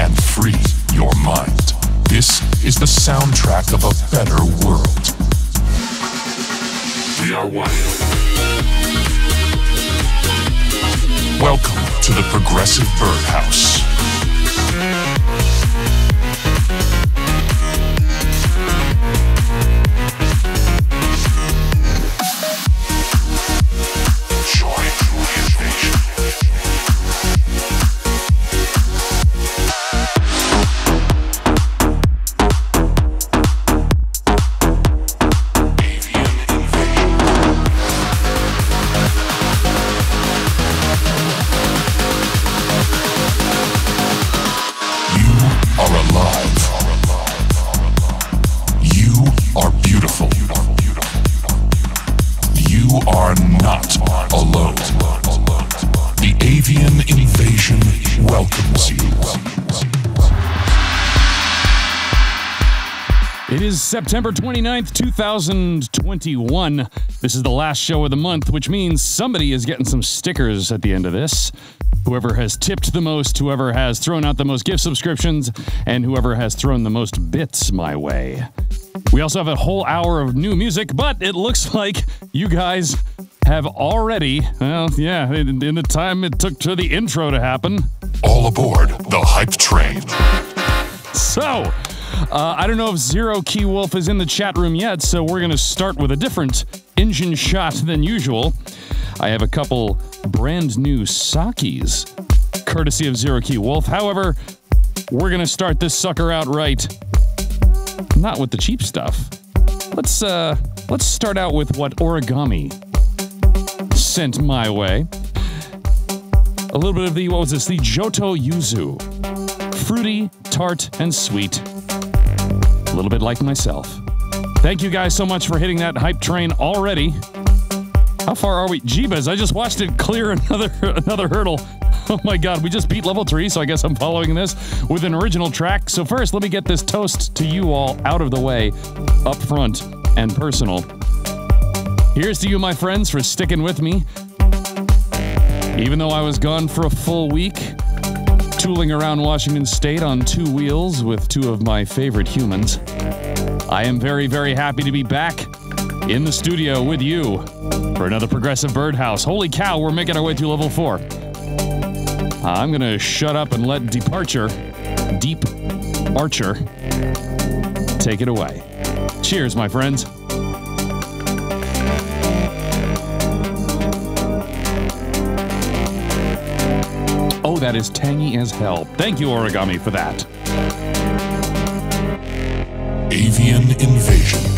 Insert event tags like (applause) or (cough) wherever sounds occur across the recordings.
and free your mind. This is the soundtrack of a better world. We are one. Welcome to the Progressive Birdhouse. September 29th, 2021. This is the last show of the month, which means somebody is getting some stickers at the end of this. Whoever has tipped the most, whoever has thrown out the most gift subscriptions, and whoever has thrown the most bits my way. We also have a whole hour of new music, but it looks (laughs) like you guys have already, well, yeah, in, in the time it took to the intro to happen, All aboard the hype train. So, uh, I don't know if Zero Key Wolf is in the chat room yet, so we're going to start with a different engine shot than usual. I have a couple brand new sakis, courtesy of Zero Key Wolf. However, we're going to start this sucker out right. Not with the cheap stuff. Let's uh let's start out with what origami sent my way. A little bit of the what was this? The Johto Yuzu fruity, tart, and sweet. A little bit like myself. Thank you guys so much for hitting that hype train already. How far are we? Jeebus, I just watched it clear (laughs) another another hurdle. Oh my god, we just beat level 3, so I guess I'm following this with an original track. So first, let me get this toast to you all out of the way, up front and personal. Here's to you, my friends, for sticking with me. Even though I was gone for a full week, tooling around Washington State on two wheels with two of my favorite humans. I am very, very happy to be back in the studio with you for another Progressive Birdhouse. Holy cow, we're making our way through level four. I'm going to shut up and let Departure, Deep Archer, take it away. Cheers, my friends. That is tangy as hell. Thank you, Origami, for that. Avian invasion.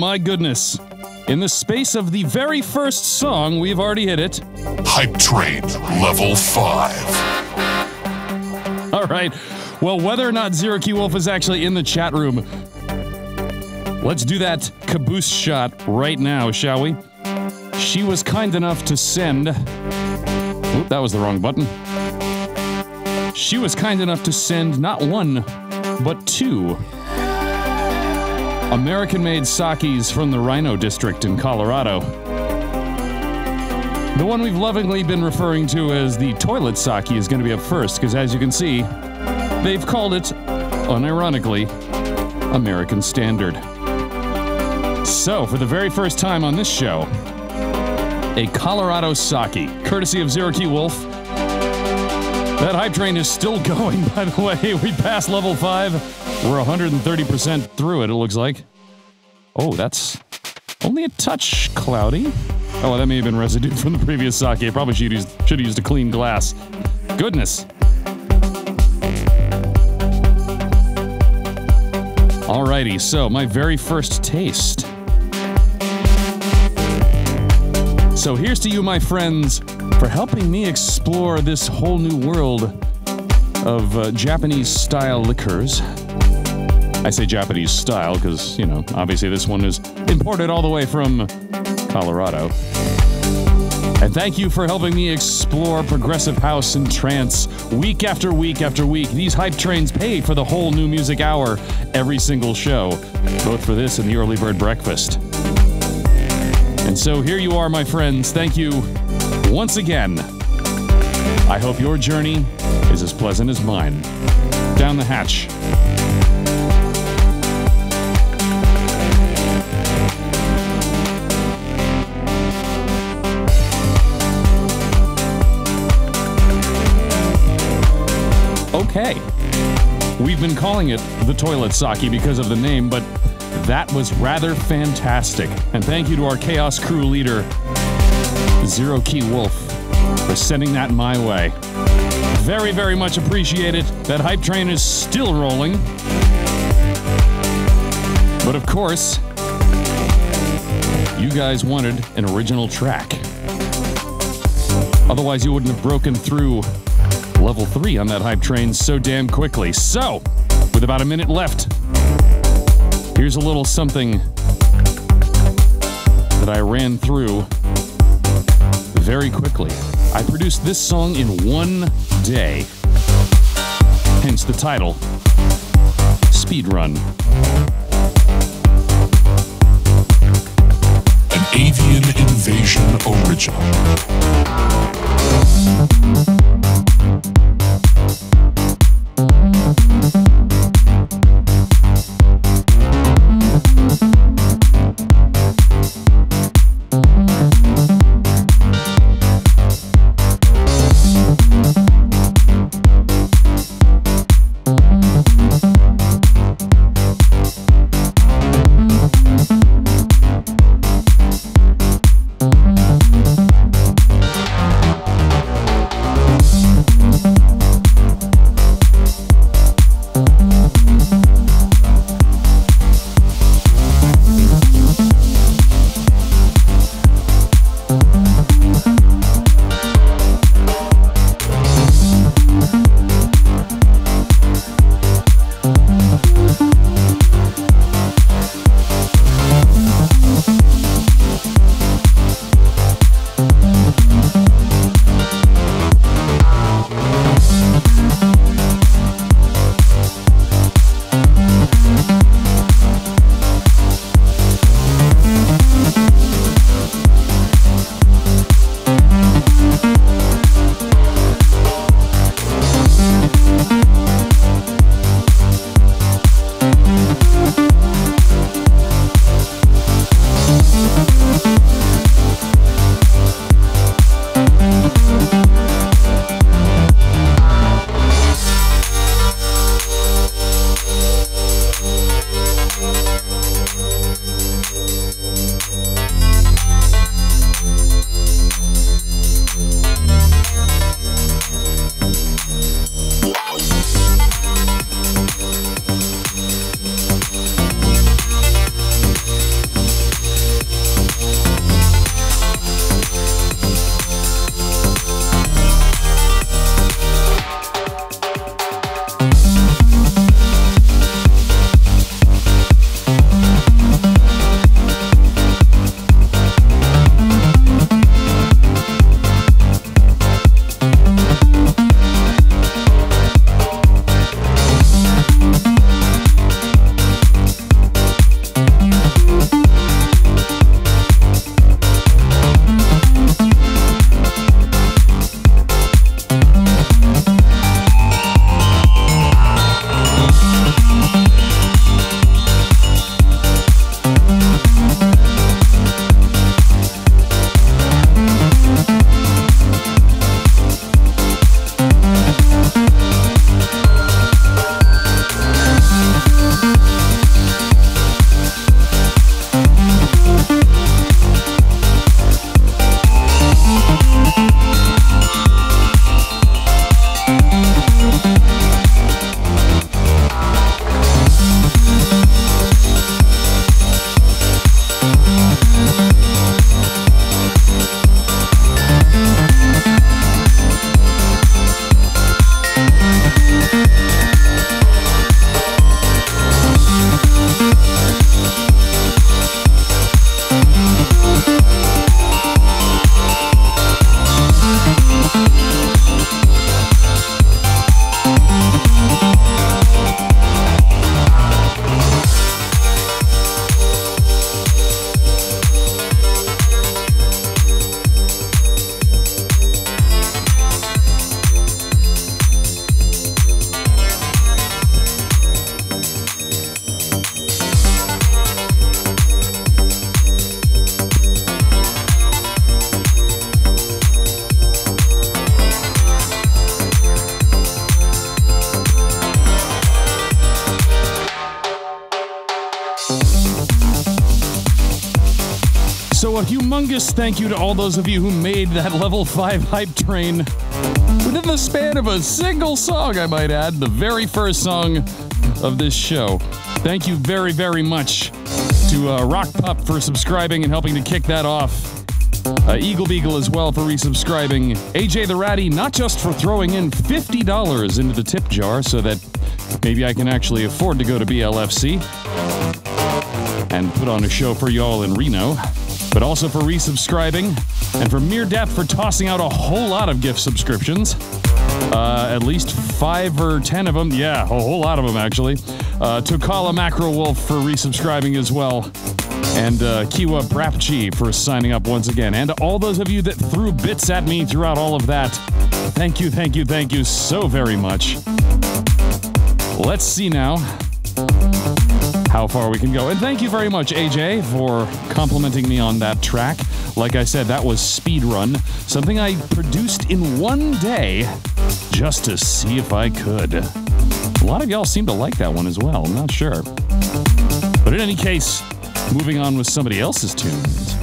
My goodness. In the space of the very first song, we've already hit it. Hype train level 5. All right. Well, whether or not Zero Key Wolf is actually in the chat room, let's do that caboose shot right now, shall we? She was kind enough to send. Oop, that was the wrong button. She was kind enough to send not one, but two American made sakis from the Rhino District in Colorado. The one we've lovingly been referring to as the toilet sake is going to be up first, because as you can see, they've called it, unironically, American Standard. So, for the very first time on this show, a Colorado sake, courtesy of Zero Key Wolf. That hype train is still (laughs) going, by the way. We passed level 5. We're 130% through it, it looks like. Oh, that's only a touch cloudy. Oh, that may have been residue (laughs) from the previous sake. I probably should have used, used a clean glass. Goodness. Alrighty, so my very first taste. So here's to you, my friends, for helping me explore this whole new world of uh, Japanese style liquors. I say Japanese style because, you know, obviously this one is imported all the way from Colorado. And thank you for helping me explore progressive house and trance week after week after week. These hype trains pay for the whole new music hour every single show, both for this and the early bird breakfast. And so here you are, my friends. Thank you once again. I hope your journey is as pleasant as mine. Down the hatch. Okay. We've been calling it the toilet sake because of the name, but that was rather fantastic. And thank you to our Chaos Crew leader, Zero Key Wolf, for sending that my way. Very, very much appreciated. That hype train is still rolling. But of course, you guys wanted an original track. Otherwise, you wouldn't have broken through level 3 on that hype train so damn quickly. So, with about a minute left, Here's a little something that I ran through very quickly. I produced this song in one day, hence the title Speed Run. An Avian Invasion original. Thank you to all those of you who made that level 5 hype train within the span of a single song, I might add, the very first song of this show. Thank you very, very much to uh, Rock Pup for subscribing and helping to kick that off. Uh, Eagle Beagle as well for resubscribing. AJ the Ratty, not just for throwing in $50 into the tip jar so that maybe I can actually afford to go to BLFC and put on a show for y'all in Reno, but also for resubscribing and for Mere Depth for tossing out a whole lot of gift subscriptions. Uh, at least five or ten of them. Yeah, a whole lot of them, actually. Uh, Tokala Macro Wolf for resubscribing as well. And uh, Kiwa Brapchi for signing up once again. And all those of you that threw bits at me throughout all of that, thank you, thank you, thank you so very much. Let's see now how far we can go. And thank you very much, AJ, for complimenting me on that track. Like I said, that was Speedrun, something I produced in one day just to see if I could. A lot of y'all seem to like that one as well. I'm not sure. But in any case, moving on with somebody else's tunes.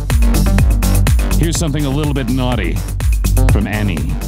Here's something a little bit naughty from Annie.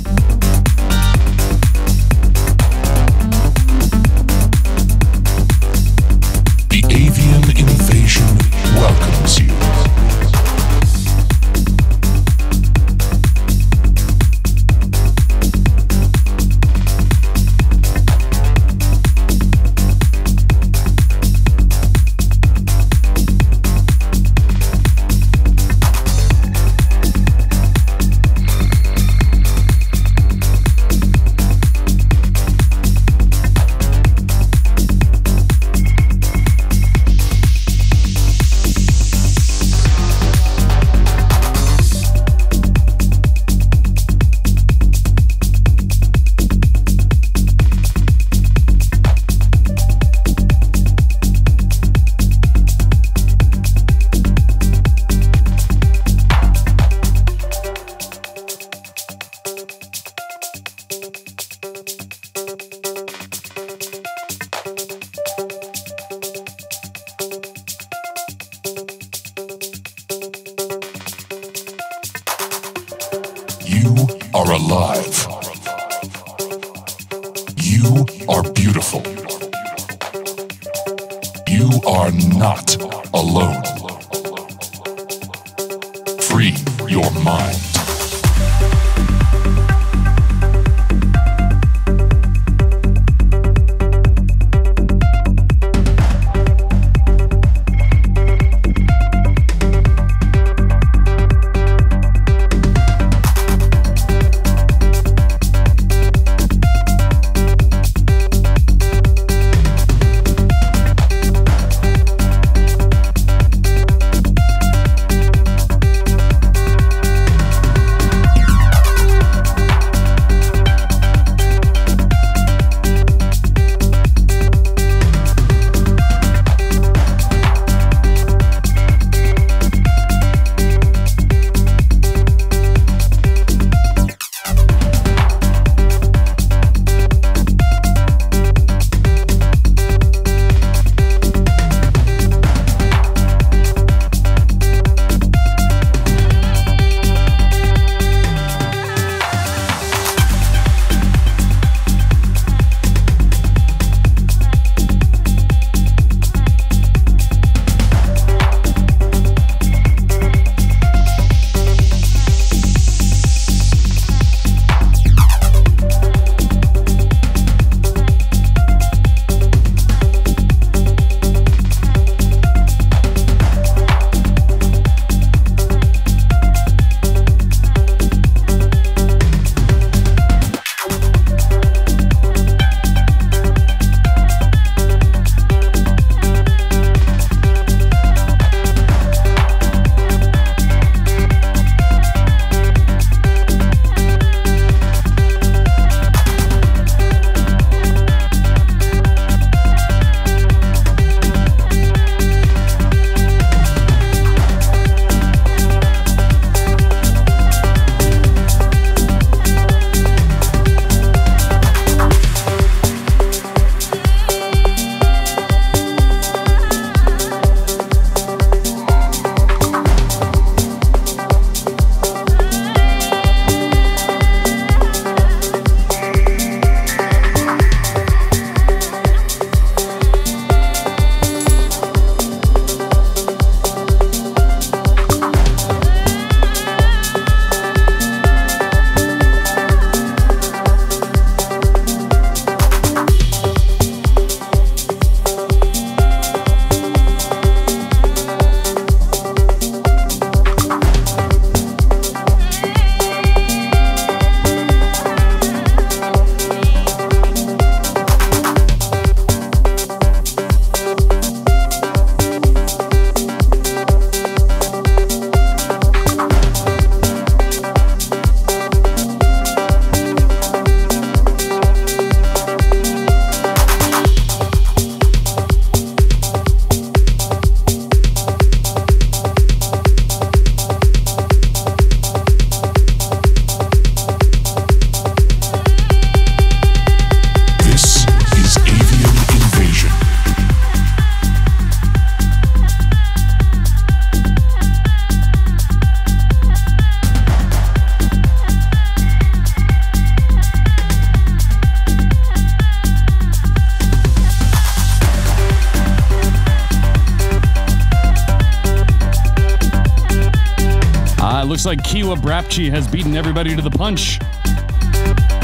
Like Kiwa Brapchi has beaten everybody to the punch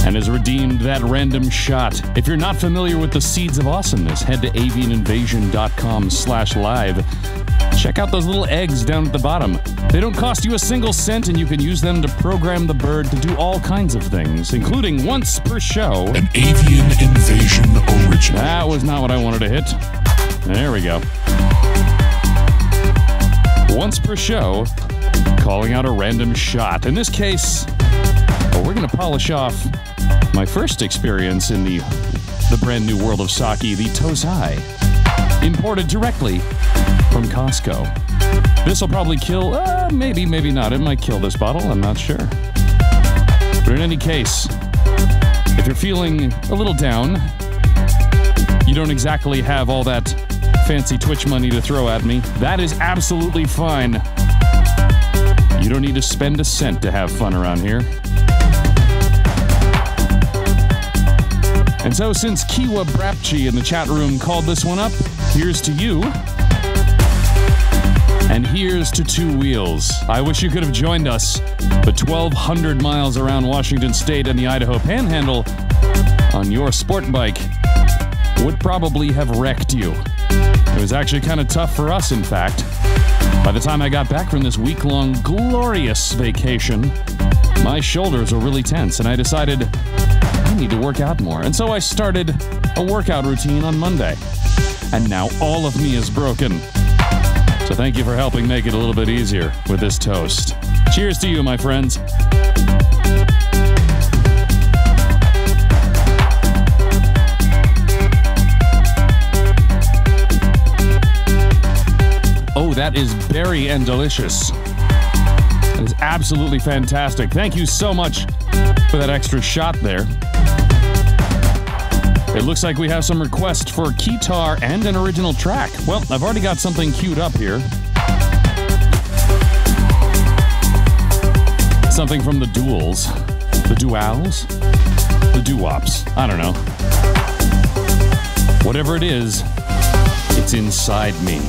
and has redeemed that random shot. If you're not familiar with the Seeds of Awesomeness, head to avianinvasion.com slash live. Check out those little eggs down at the bottom. They don't cost you a single cent, and you can use them to program the bird to do all kinds of things, including once per show. An Avian Invasion original. That was not what I wanted to hit. There we go. Once per show, calling out a random shot. In this case, well, we're going to polish off my first experience in the the brand new world of sake, the Tozai, imported directly from Costco. This will probably kill, uh, maybe, maybe not. It might kill this bottle, I'm not sure. But in any case, if you're feeling a little down, you don't exactly have all that fancy Twitch money to throw at me, that is absolutely fine. You don't need to spend a cent to have fun around here. And so, since Kiwa Brapchi in the chat room called this one up, here's to you. And here's to Two Wheels. I wish you could have joined us. but 1,200 miles around Washington State and the Idaho Panhandle on your sport bike would probably have wrecked you. It was actually kind of tough for us, in fact. By the time I got back from this week long glorious vacation, my shoulders were really tense, and I decided I need to work out more. And so I started a workout routine on Monday. And now all of me is broken. So thank you for helping make it a little bit easier with this toast. Cheers to you, my friends. That is berry and delicious. That is absolutely fantastic. Thank you so much for that extra shot there. It looks like we have some requests for Keytar and an original track. Well, I've already got something queued up here. Something from the duels. The duals? The doo-wops. I don't know. Whatever it is, it's inside me.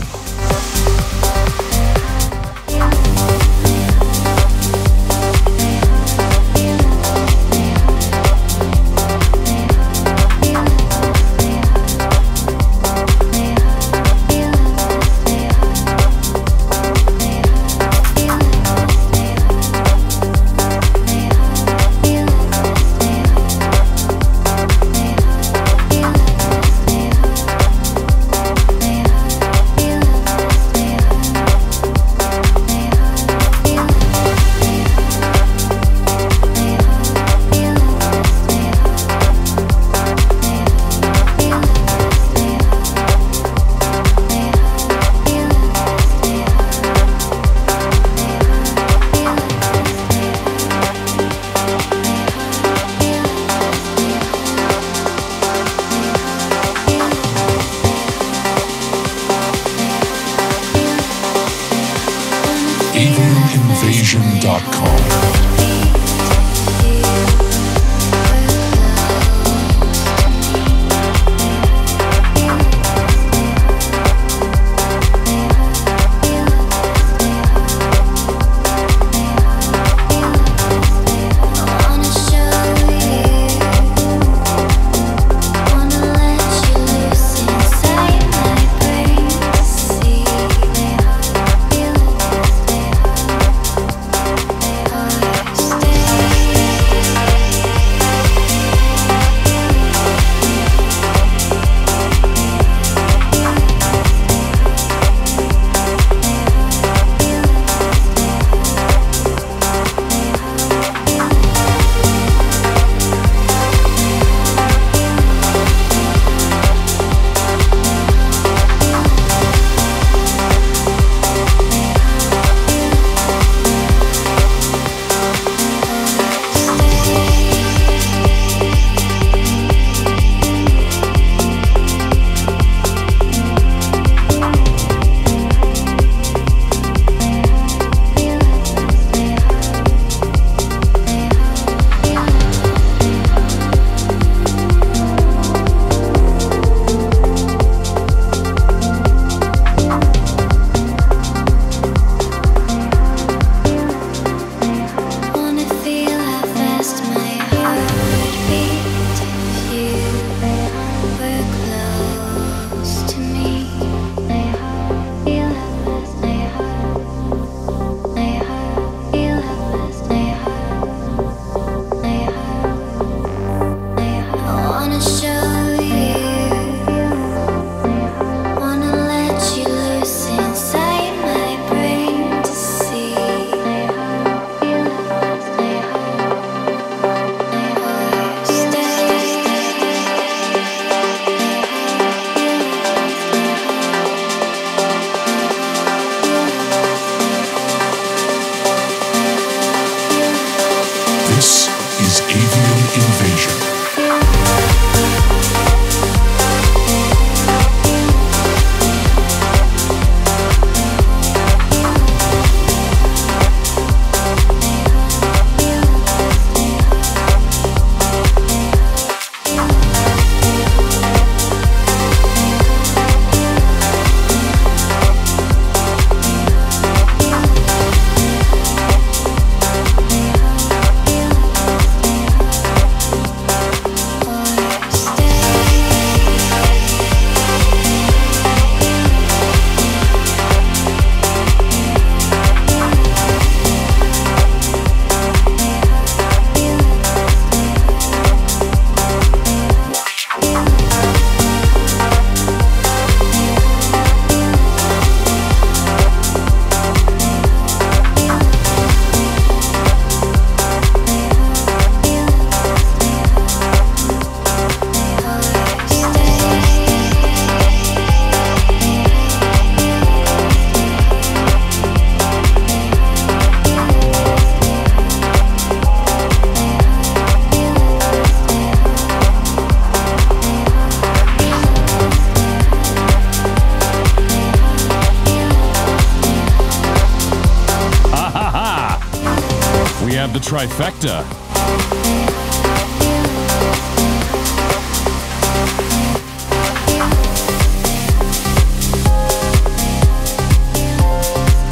Trifecta.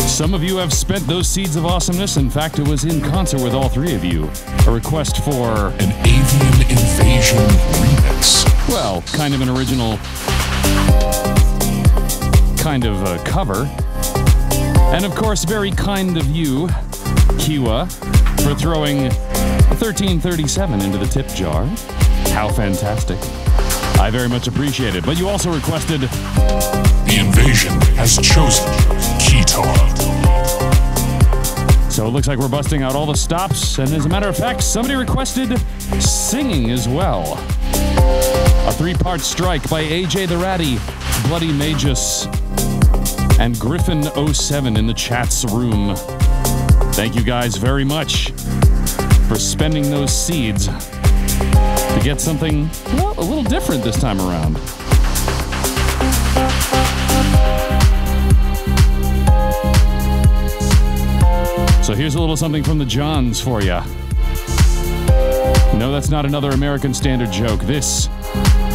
Some of you have spent those seeds of awesomeness. In fact, it was in concert with all three of you. A request for, An avian invasion remix. well, kind of an original, kind of a cover. And of course, very kind of you, Kiwa, for throwing 1337 into the tip jar. How fantastic. I very much appreciate it. But you also requested The invasion has chosen Ketar. So it looks like we're busting out all the stops, and as a matter of fact, somebody requested singing as well. A three part strike by AJ the Ratty, Bloody Magus, and Griffin07 in the chat's room. Thank you guys very much for spending those seeds to get something well, a little different this time around. So here's a little something from the Johns for you. No, that's not another American Standard joke. This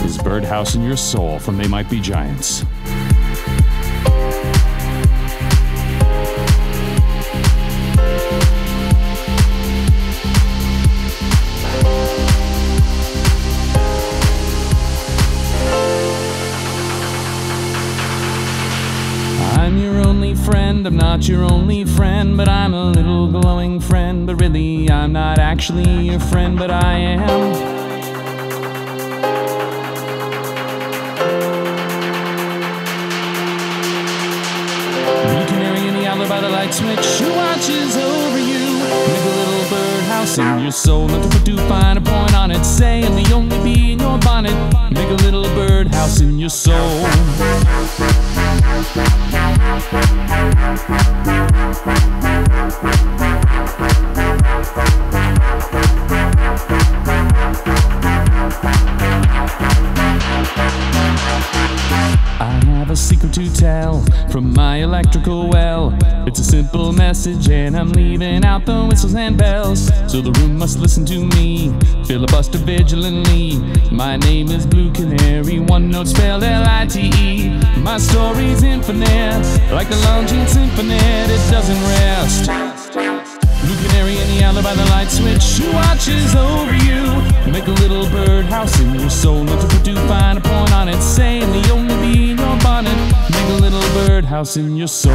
is Birdhouse in Your Soul from They Might Be Giants. Not your only friend, but I'm a little glowing friend. But really, I'm not actually your friend, but I am. By the light switch in your soul, nothing but to find a point on it. Saying the only bee in your bonnet. Make a little birdhouse in your soul. I have a secret to tell from my electrical well. It's a simple message, and I'm leaving out the whistles and bells. So the room must listen to me, filibuster vigilantly. My name is Blue Canary, one note spelled L I T E. My story's infinite, like the Longines Symphony, it doesn't rest. Canary in the alley by the light switch who watches over you. Make a little birdhouse in your soul, not to put too a point on it. Saying the only bee in your bonnet. Make a little birdhouse in your soul.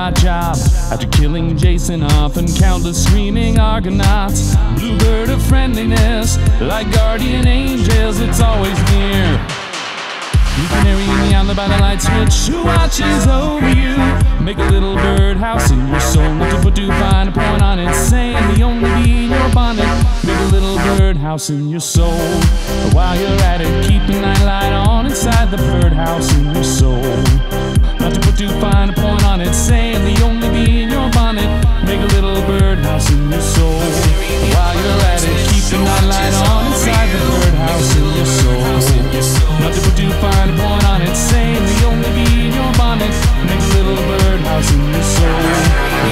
My job. After killing Jason off and countless screaming Argonauts, bluebird of friendliness, like guardian angels, it's always near. You canary in the alley by the light switch who watches over you. Make a little birdhouse in your soul, to put too fine a point on it. Saying the only bee in your bonnet. Make a little birdhouse in your soul. While you're at it, keep the night light on inside the birdhouse in your soul. Not to put too fine a point on it, saying the only bee in your bonnet. Make a little birdhouse in your soul. While you're at it, keep the nightlight on inside the birdhouse in your soul. Not to put too fine a point on it, saying the only bee in your bonnet. Make a little birdhouse in your soul.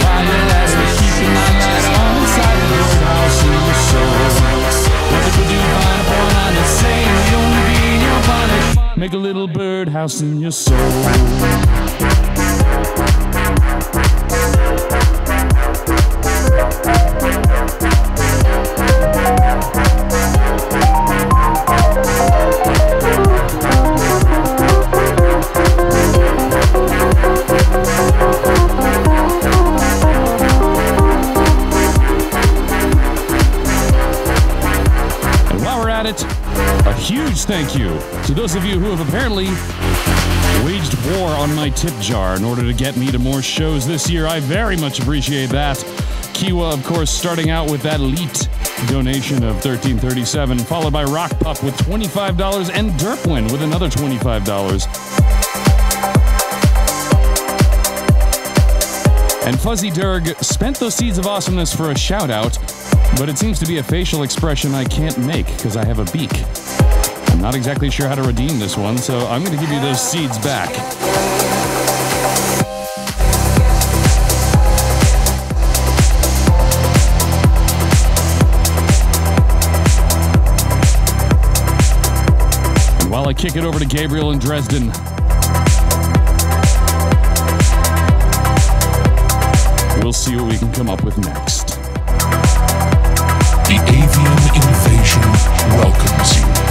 While you're at it, keep the nightlight on inside the birdhouse in your soul. Make a little birdhouse in your soul. To those of you who have apparently waged war on my tip jar in order to get me to more shows this year. I very much appreciate that. Kiwa, of course, starting out with that elite donation of 1337, followed by Rock Pup with $25 and Derpwin with another $25. And Fuzzy Durg spent those seeds of awesomeness for a shout out, but it seems to be a facial expression I can't make because I have a beak. Not exactly sure how to redeem this one, so I'm going to give you those seeds back. And while I kick it over to Gabriel and Dresden, we'll see what we can come up with next. The avian invasion welcomes you.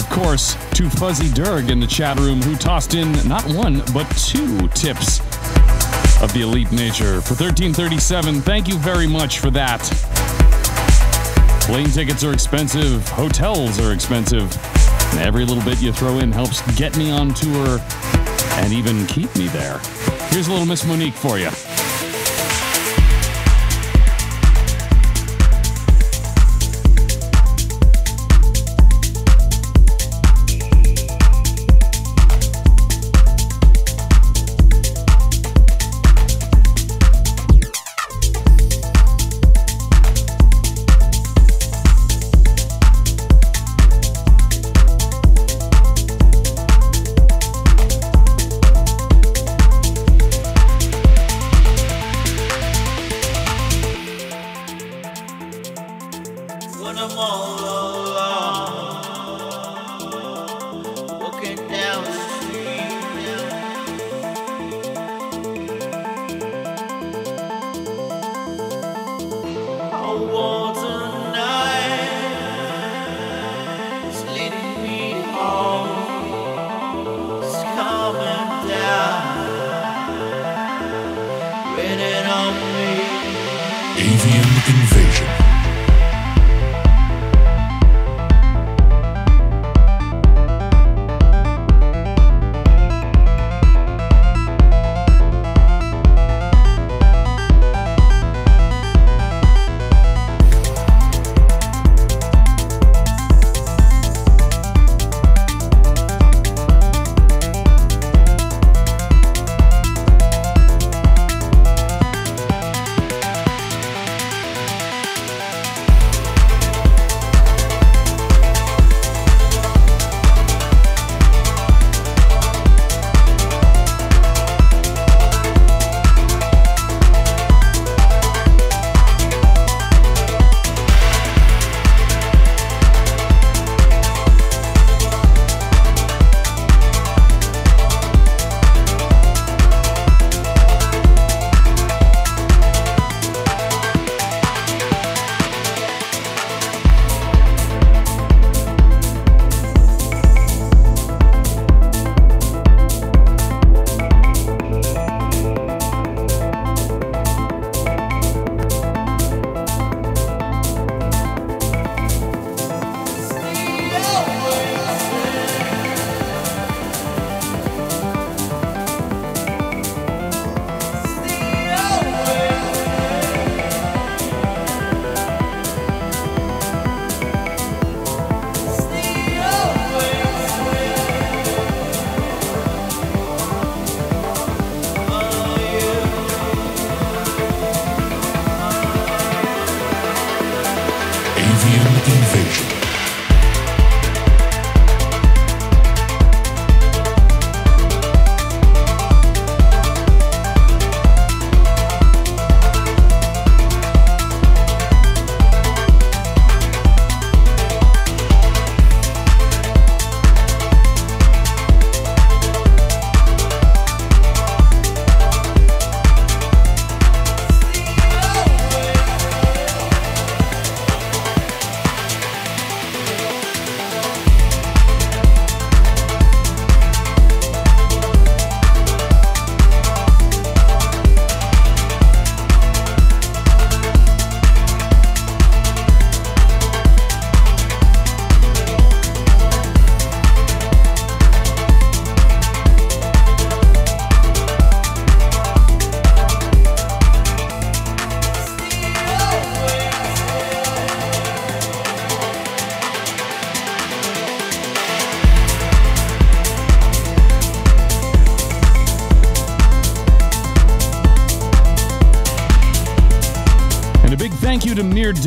Of course, to Fuzzy Durg in the chat room who tossed in not one, but two tips of the elite nature. For 1337, thank you very much for that. Plane tickets are expensive, hotels are expensive, and every little bit you throw in helps get me on tour and even keep me there. Here's a little Miss Monique for you.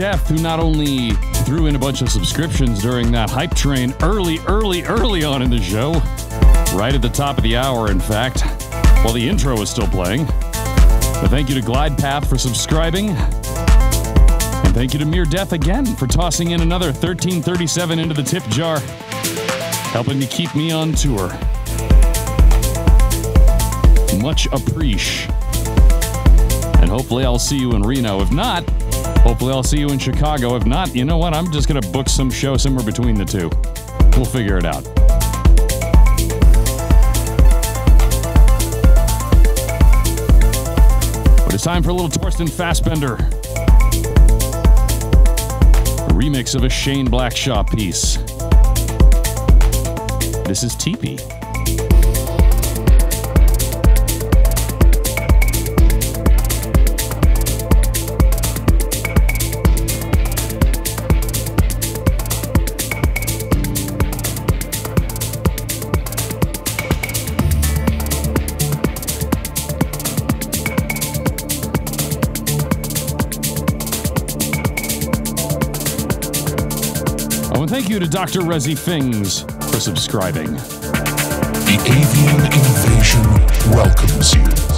Death, who not only threw in a bunch of subscriptions during that hype train early, early, early on in the show, right at the top of the hour, in fact, while the intro was still playing. But thank you to Glide Path for subscribing. And thank you to Mere Death again for tossing in another 1337 into the tip jar, helping to keep me on tour. Much appreciate. And hopefully I'll see you in Reno. If not, hopefully I'll see you in Chicago. If not, you know what? I'm just going to book some show somewhere between the two. We'll figure it out. But it's time for a little Torsten Fassbender. A remix of a Shane Blackshaw piece. This is Teepee. You to Dr. Resi Fings for subscribing. The avian invasion welcomes you.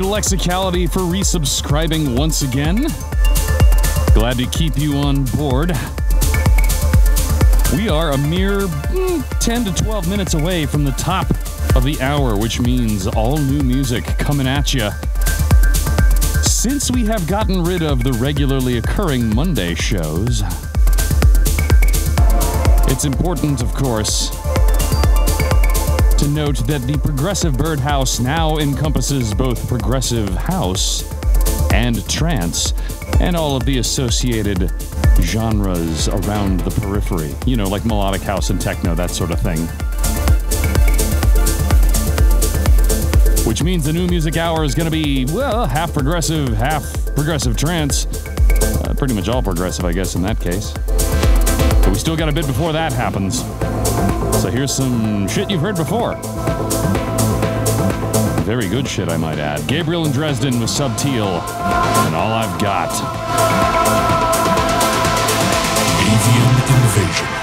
To Lexicality for resubscribing once again. Glad to keep you on board. We are a mere mm, 10 to 12 minutes away from the top of the hour, which means all new music coming at you. Since we have gotten rid of the regularly occurring Monday shows, it's important, of course, to note that the Progressive Birdhouse now encompasses both progressive house and trance, and all of the associated genres around the periphery. You know, like melodic house and techno, that sort of thing. Which means the new music hour is going to be, well, half progressive, half progressive trance. Uh, pretty much all progressive, I guess, in that case. But we still got a bit before that happens. So here's some shit you've heard before. Very good shit, I might add. Gabriel and Dresden with Subteal, and all I've got. Avian Invasion.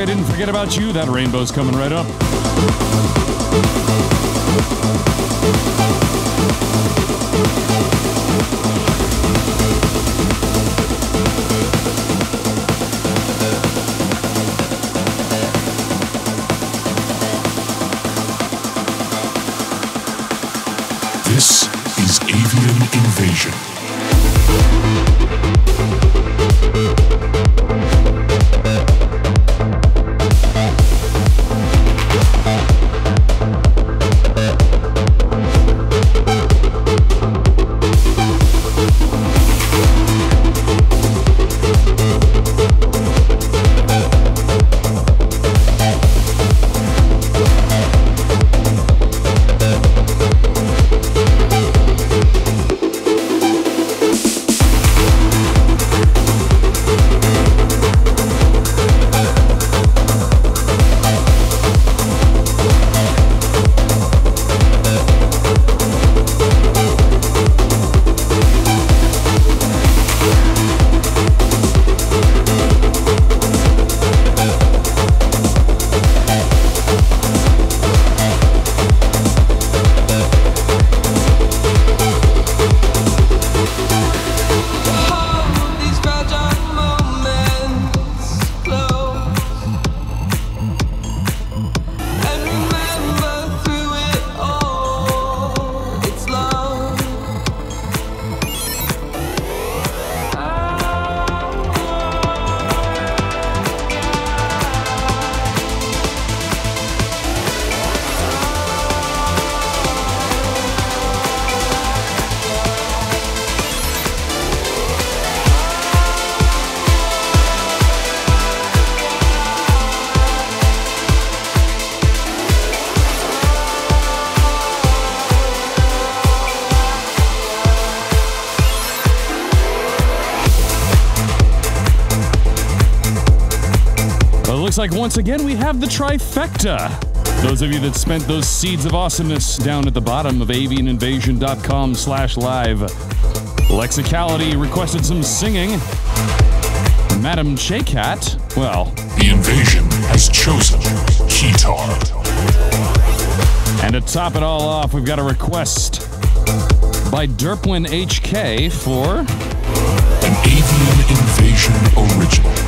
I didn't forget about you. That rainbow's coming right up. Looks like once again we have the trifecta. Those of you that spent those seeds of awesomeness down at the bottom of avianinvasion.com slash live. Lexicality requested some singing. Madam Chaycat, well, The invasion has chosen Keytar. and to top it all off, we've got a request by Derpwin HK for. An avian invasion original.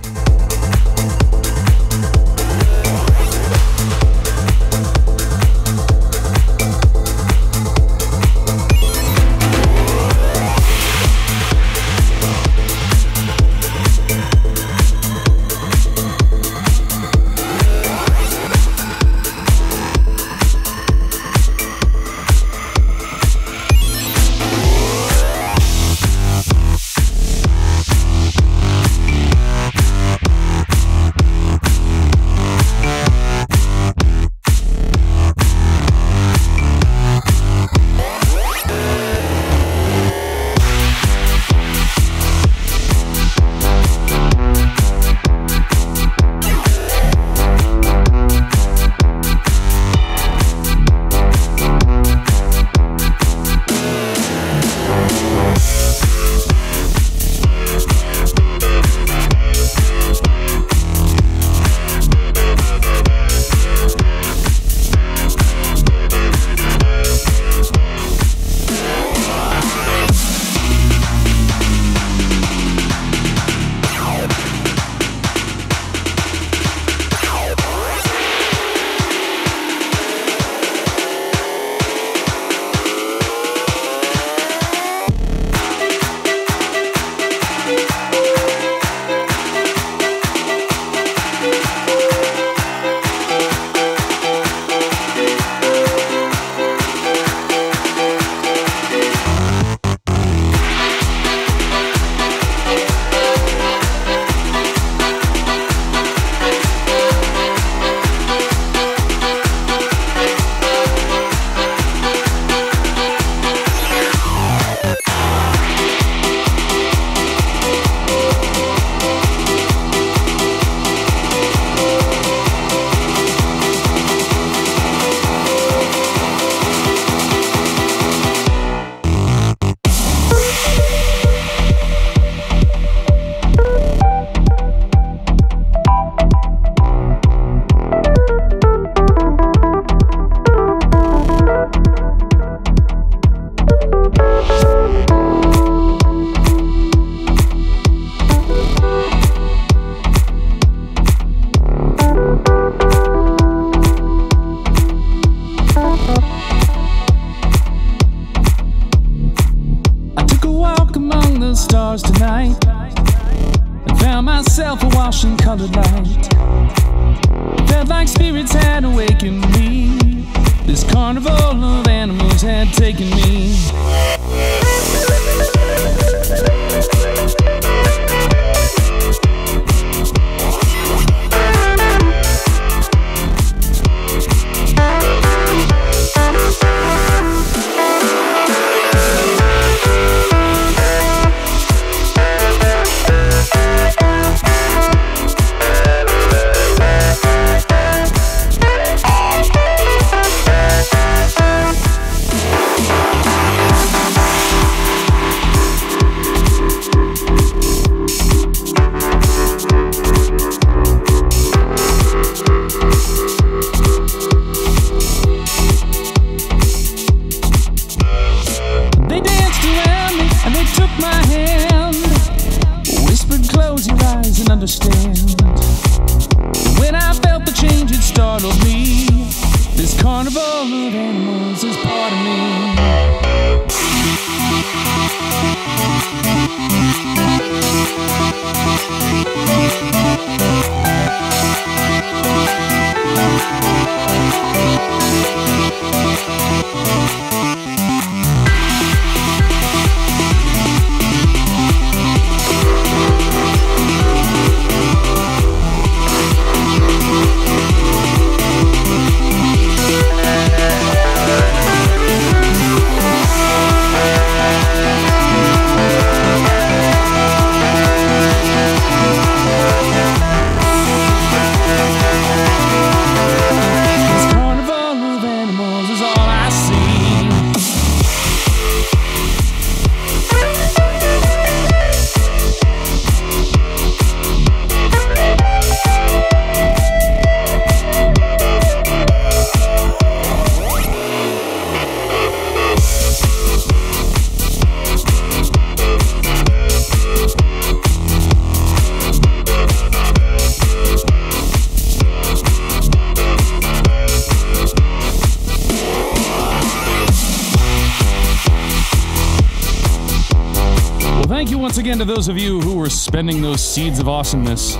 spending those seeds of awesomeness,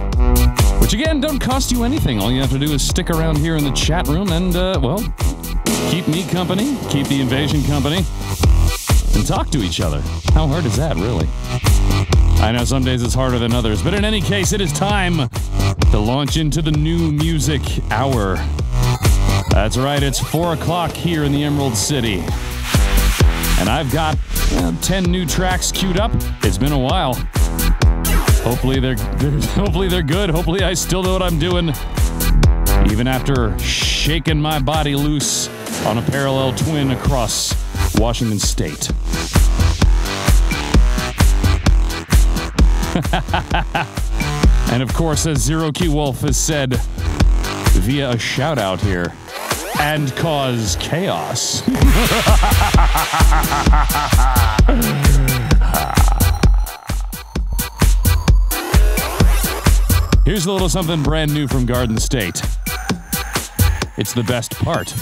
which again don't cost you anything. All you have to do is stick around here in the chat room and, uh, well, keep me company, keep the invasion company, and talk to each other. How hard is that, really? I know some days it's harder than others, but in any case, it is time to launch into the new music hour. That's right, it's 4 o'clock here in the Emerald City. And I've got uh, 10 new tracks queued up. It's been a while. Hopefully they're, (laughs) hopefully they're good. Hopefully I still know what I'm doing even after shaking my body loose on a parallel twin across Washington State. (laughs) and of course, as Zero Key Wolf has said via a shout out here, and cause chaos. (laughs) Here's a little something brand new from Garden State. It's the best part.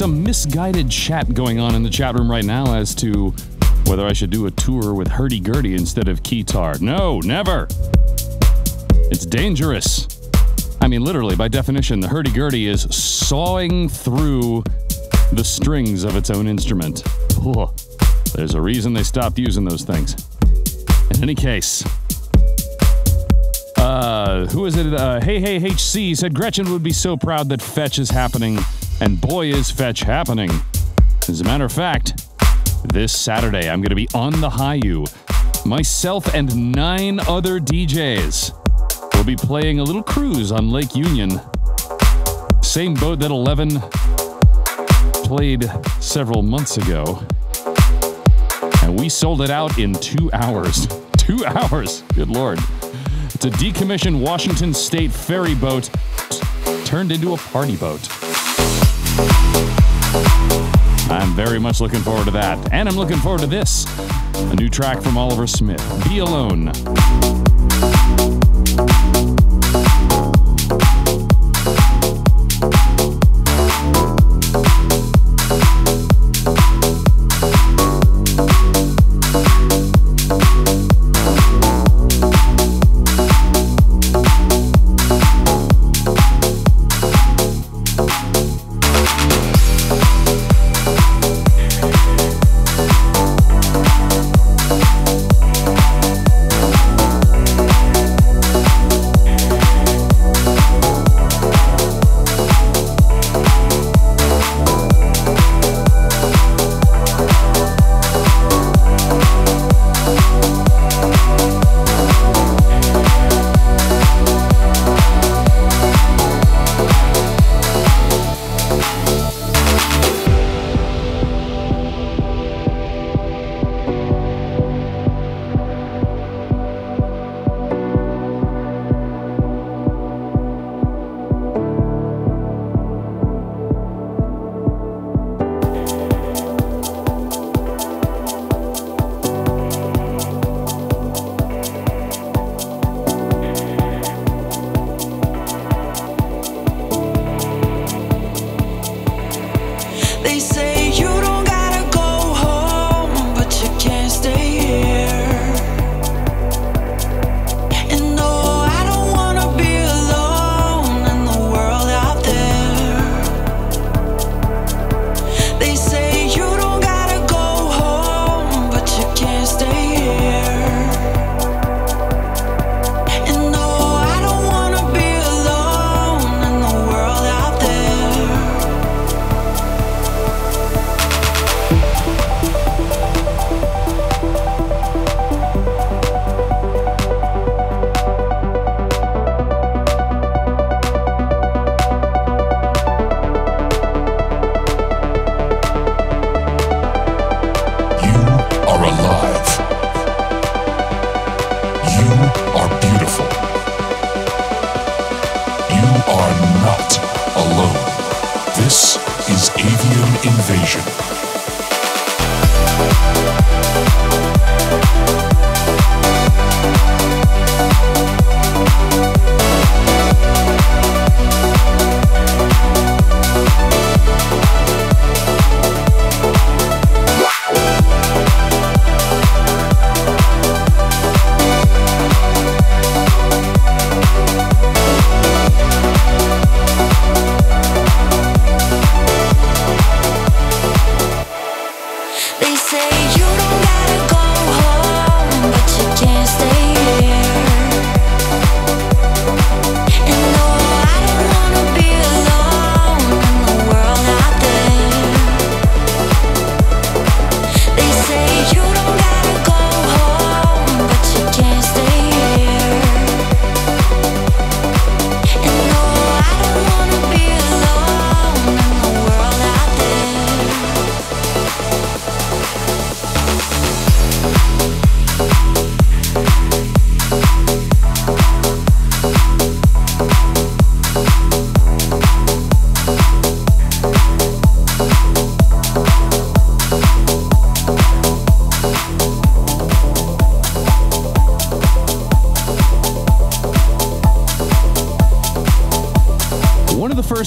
Some misguided chat going on in the chat room right now as to whether I should do a tour with Hurdy Gurdy instead of Keytar. No, never. It's dangerous. I mean, literally, by definition, the Hurdy Gurdy is sawing through the strings of its own instrument. Ugh. There's a reason they stopped using those things. In any case, uh, who is it? Uh, hey, hey, HC said Gretchen would be so proud that Fetch is happening, and boy, is Fetch happening. As a matter of fact, this Saturday I'm going to be on the Hiyu. Myself and nine other DJs will be playing a little cruise on Lake Union. Same boat that 11 played several months ago. And we sold it out in two hours. (laughs) Two hours. Good lord. It's a decommissioned Washington State ferry boat turned into a party boat. I'm very much looking forward to that. And I'm looking forward to this a new track from Oliver Smith Be Alone.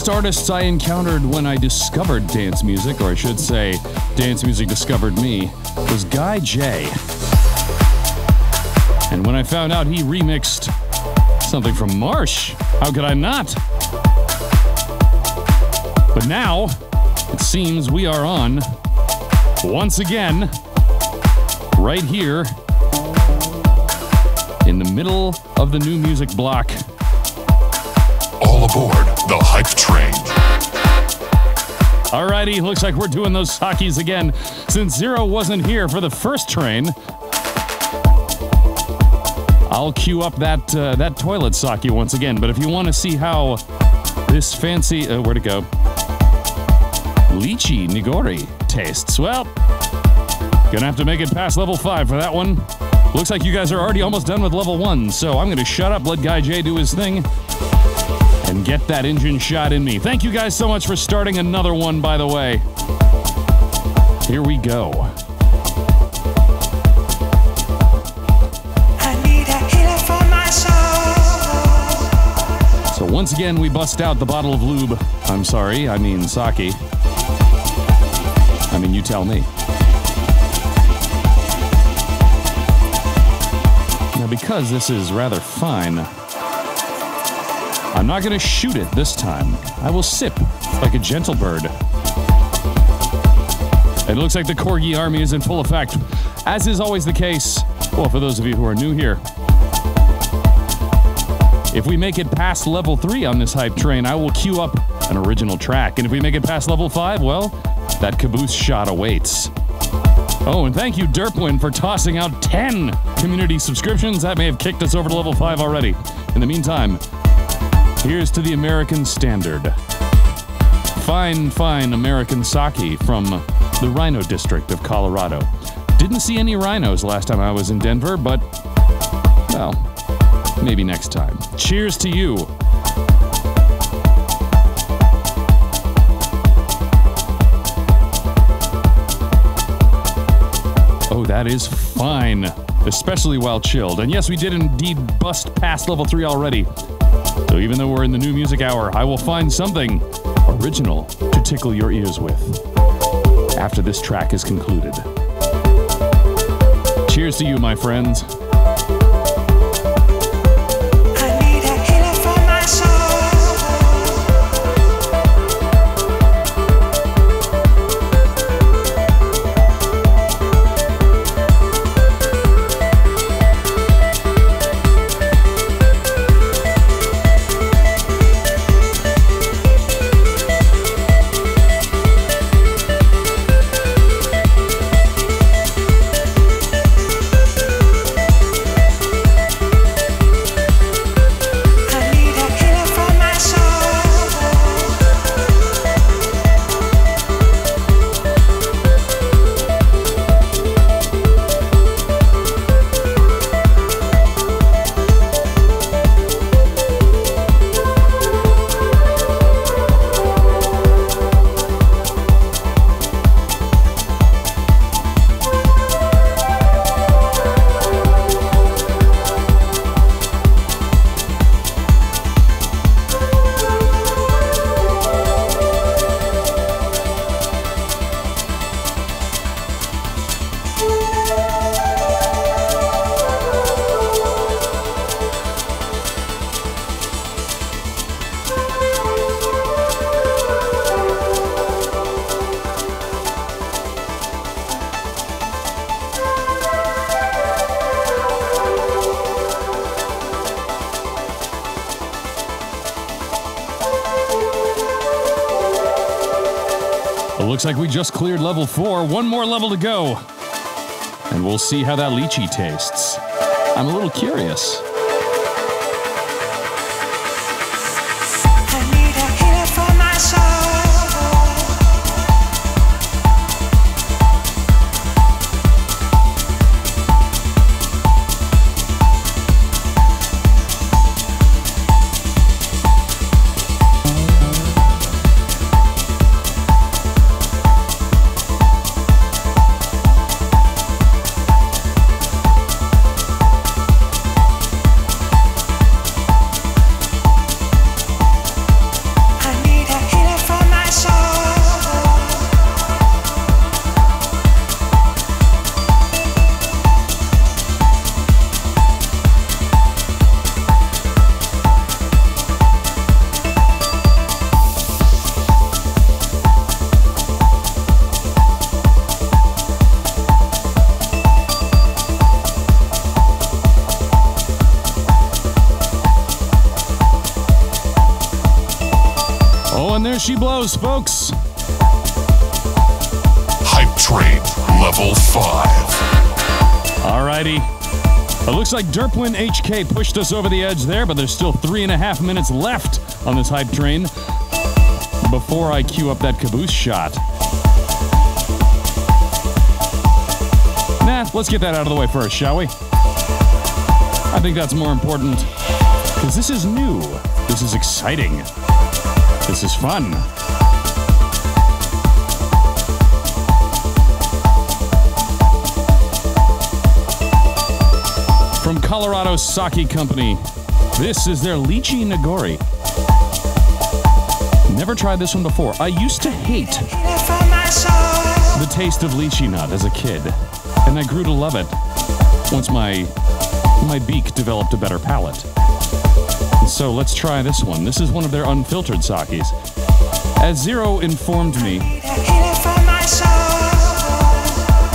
First artists I encountered when I discovered dance music, or I should say, dance music discovered me, was Guy J. And when I found out he remixed something from Marsh, how could I not? But now, it seems we are on, once again, right here, in the middle of the new music block. The hype train. Alrighty, looks like we're doing those sakis again. Since Zero wasn't here for the first train, I'll queue up that uh, that toilet sake once again. But if you want to see how this fancy, uh, where to go? Lychee Nigori tastes, well, gonna have to make it past level five for that one. Looks like you guys are already almost done with level one, so I'm gonna shut up, let Guy J do his thing, and get that engine shot in me. Thank you guys so much for starting another one, by the way. Here we go. I need a healer for my soul. So once again, we bust out the bottle of lube. I'm sorry, I mean sake. I mean, you tell me. Now, because this is rather fine, I'm not going to shoot it this time. I will sip like a gentle bird. It looks like the Corgi army is in full effect, as is always the case. Well, for those of you who are new here, if we make it past level 3 on this hype train, I will queue up an original track. And if we make it past level 5, well, that caboose shot awaits. Oh, and thank you, Derpwin, for tossing out 10 community subscriptions. That may have kicked us over to level 5 already. In the meantime, here's to the American standard. Fine, fine American sake from the RiNo District of Colorado. Didn't see any rhinos last time I was in Denver, but, well, maybe next time. Cheers to you. Oh, that is fine, especially while chilled. And yes, we did indeed bust past level 3 already. So even though we're in the new music hour, I will find something original to tickle your ears with after this track is concluded. Cheers to you, my friends. Looks like we just cleared level 4. One more level to go. And we'll see how that lychee tastes. I'm a little curious. Folks. Hype Train Level 5. Alrighty. It looks like Derpwin HK pushed us over the edge there, but there's still three and a half minutes left on this hype train before I cue up that caboose shot. Nah, let's get that out of the way first, shall we? I think that's more important because this is new. This is exciting. This is fun. From Colorado Sake Company, this is their Lychee Nigori. Never tried this one before. I used to hate the taste of lychee nut as a kid, and I grew to love it once my my beak developed a better palate. So let's try this one. This is one of their unfiltered sakis. As Zero informed me,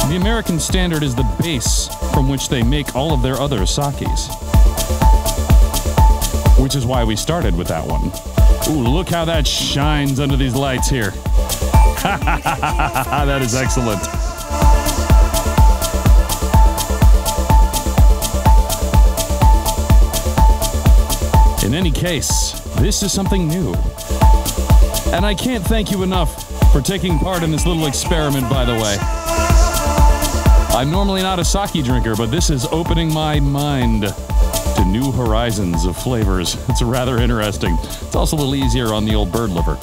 the American standard is the base from which they make all of their other sakis. Which is why we started with that one. Ooh, look how that shines under these lights here. (laughs) that is excellent. In any case, this is something new. And I can't thank you enough for taking part in this little experiment, by the way. I'm normally not a sake drinker, but this is opening my mind to new horizons of flavors. (laughs) It's rather interesting. It's also a little easier on the old bird liver.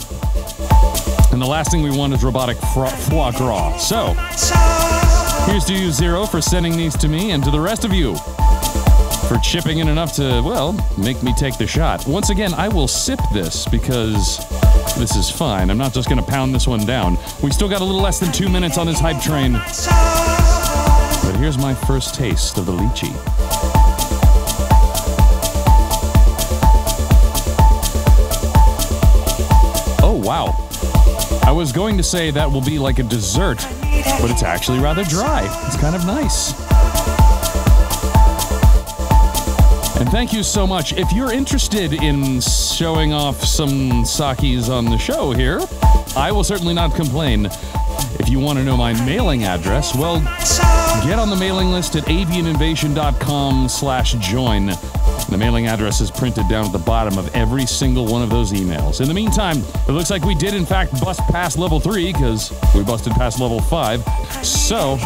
And the last thing we want is robotic fro- foie gras. So, here's to you, Zero, for sending these to me, and to the rest of you for chipping in enough to, well, make me take the shot. Once again, I will sip this because this is fine. I'm not just going to pound this one down. We still got a little less than two minutes on this hype train. But here's my first taste of the lychee. Oh, wow. I was going to say that will be like a dessert, but it's actually rather dry. It's kind of nice. And thank you so much. If you're interested in showing off some sakis on the show here, I will certainly not complain. You want to know my mailing address, well, get on the mailing list at avianinvasion.com slash join. The mailing address is printed down at the bottom of every single one of those emails. In the meantime, it looks like we did in fact bust past level 3 because we busted past level 5. So.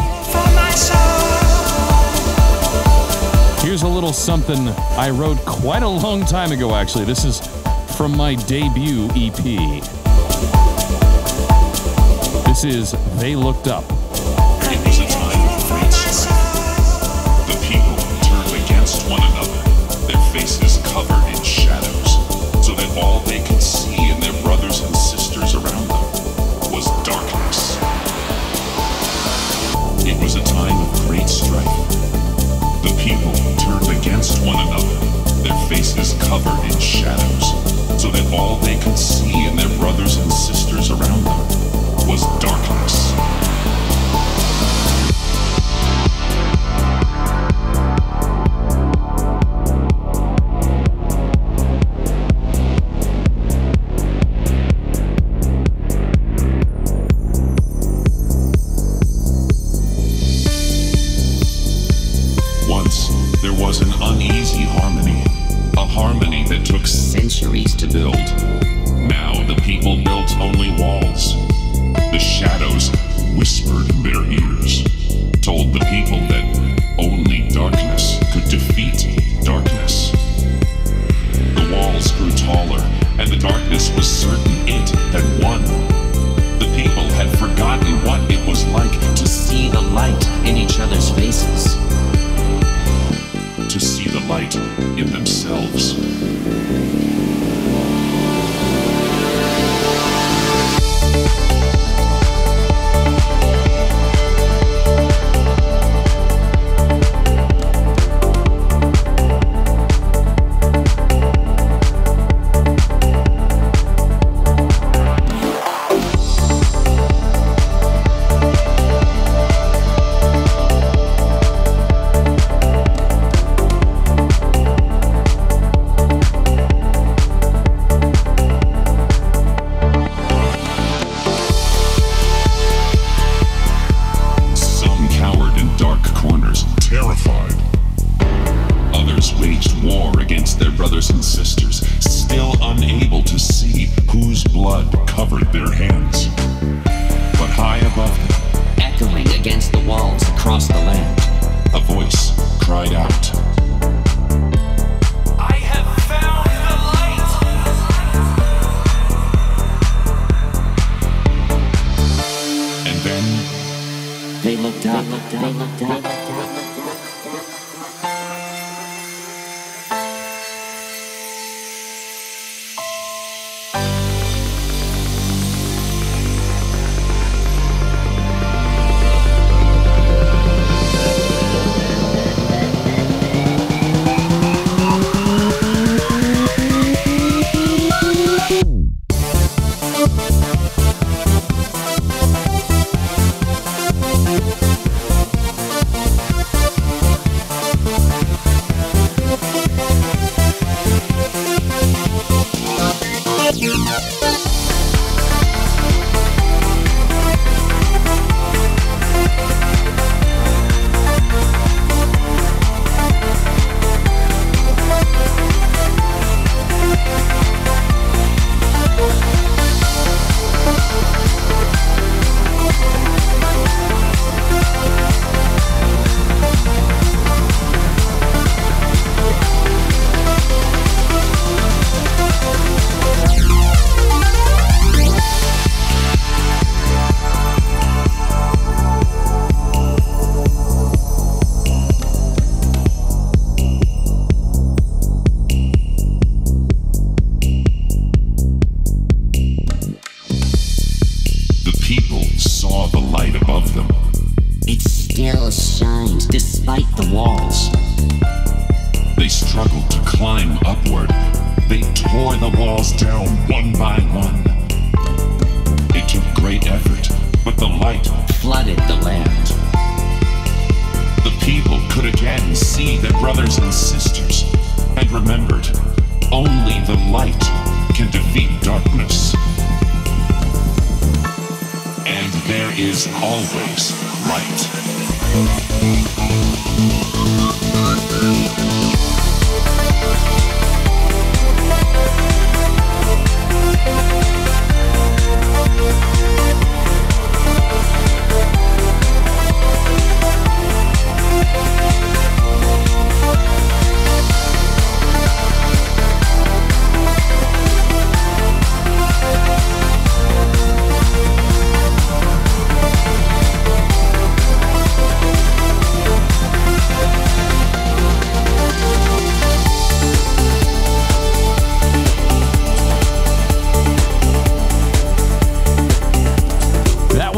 Here's a little something I wrote quite a long time ago, actually. This is from my debut EP. This is They Looked Up. It was a time of great strife. The people turned against one another, their faces covered in shadows, so that all they could see in their brothers and sisters around them was darkness. It was a time of great strife. The people turned against one another, their faces covered in shadows, so that all they could see in their brothers and sisters around them was darkness. In each other's faces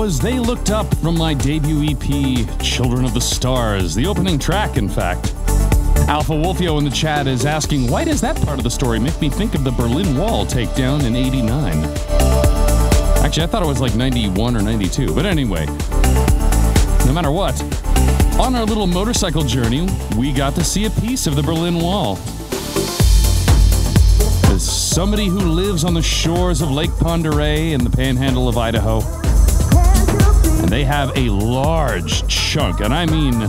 was They Looked Up from my debut EP, Children of the Stars, the opening track, in fact. Alpha Wolfio in the chat is asking, why does that part of the story make me think of the Berlin Wall takedown in 89? Actually, I thought it was like 91 or 92, but anyway, no matter what, on our little motorcycle journey, we got to see a piece of the Berlin Wall. As somebody who lives on the shores of Lake Oreille in the panhandle of Idaho, they have a large chunk, and I mean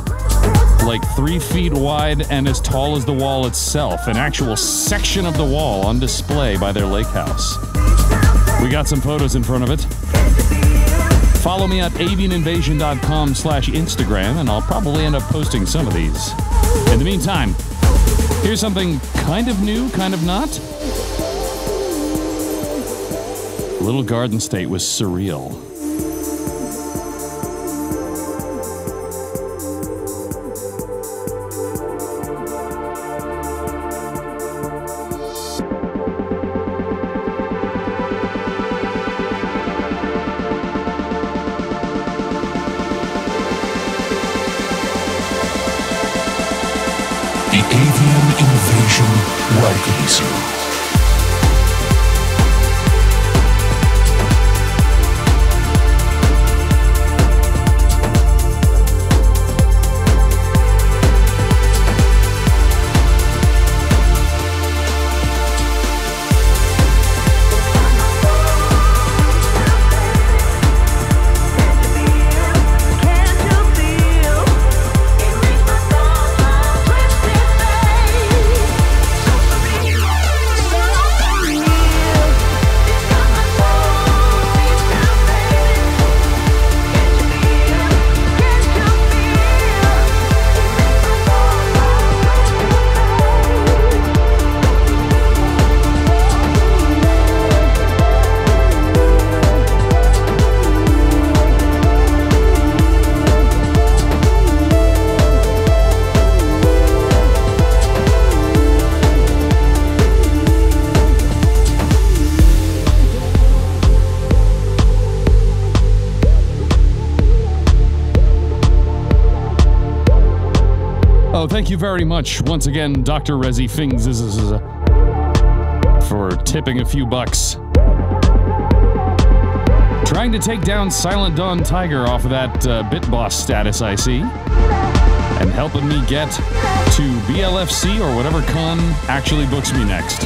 like three feet wide and as tall as the wall itself, an actual section of the wall on display by their lake house. We got some photos in front of it. Follow me at avianinvasion.com slash Instagram, and I'll probably end up posting some of these. In the meantime, here's something kind of new, kind of not. Little Garden State was surreal. Very much once again, Dr. Resi Fings, for tipping a few bucks. Trying to take down Silent Dawn Tiger off of that uh, Bit Boss status I see. And helping me get to BLFC or whatever con actually books me next.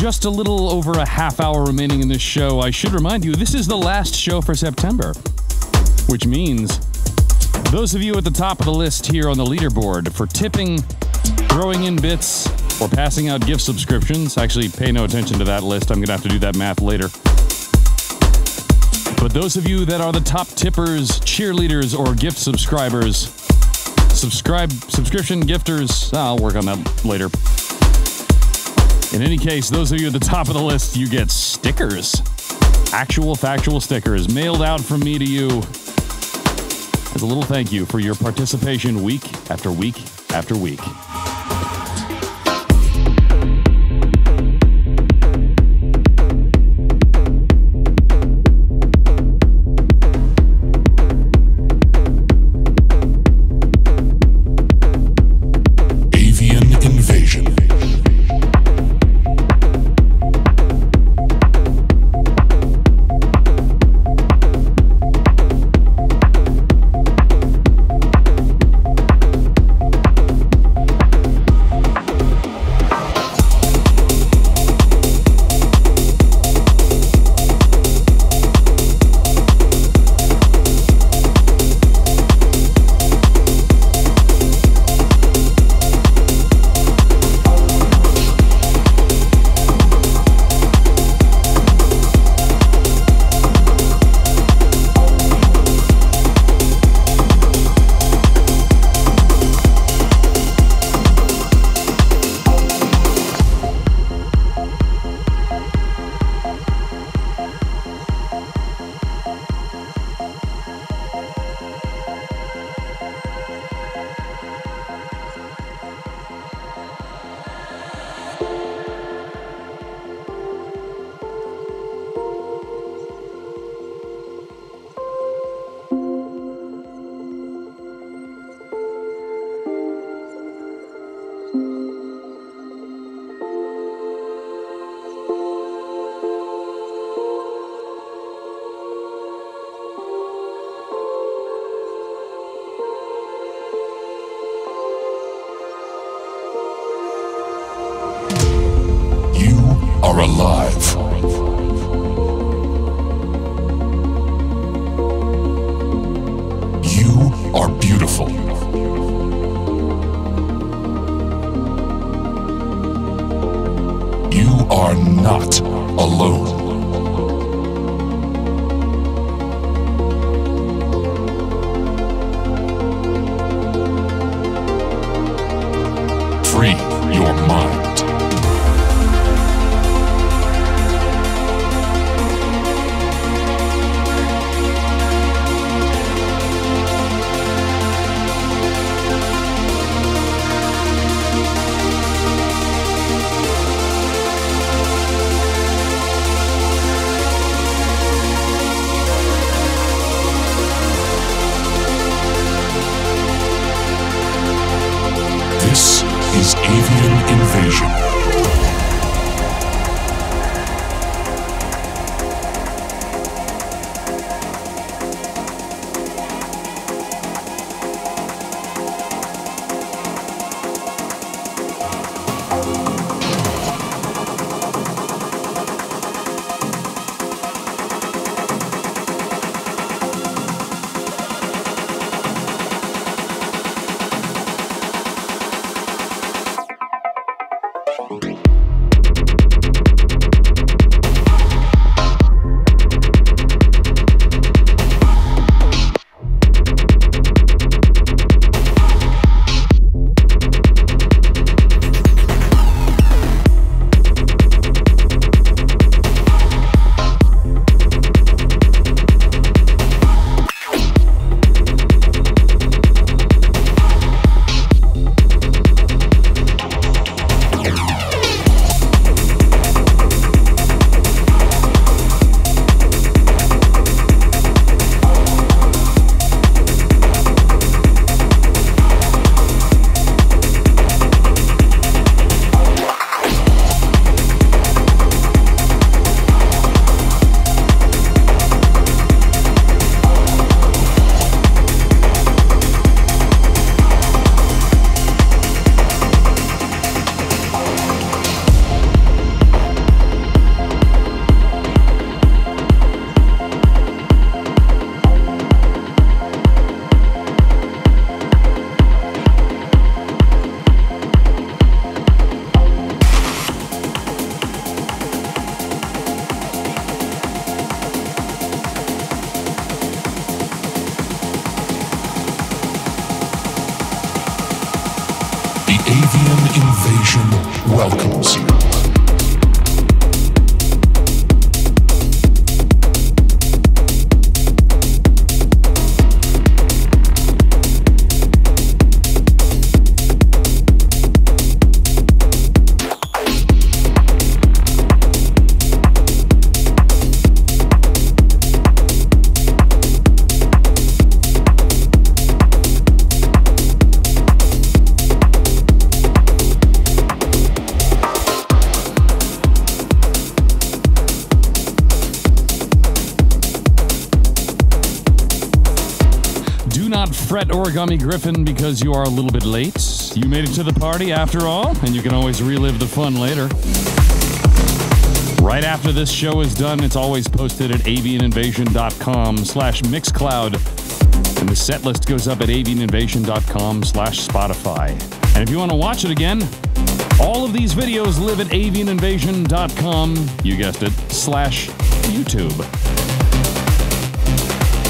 Just a little over a half hour remaining in this show, I should remind you this is the last show for September. Which means those of you at the top of the list here on the leaderboard for tipping, throwing in bits, or passing out gift subscriptions, actually pay no attention to that list. I'm going to have to do that math later. But those of you that are the top tippers, cheerleaders, or gift subscribers, subscribe, subscription gifters, I'll work on that later. In any case, those of you at the top of the list, you get stickers. Actual factual stickers mailed out from me to you as a little thank you for your participation week after week after week. Origami Griffin, because you are a little bit late. You made it to the party after all, and you can always relive the fun later. Right after this show is done, it's always posted at avianinvasion.com slash mixcloud, and the set list goes up at avianinvasion.com slash Spotify. And if you want to watch it again, all of these videos live at avianinvasion.com, you guessed it, slash YouTube.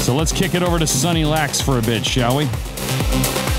So let's kick it over to Sunny Lax for a bit, shall we? You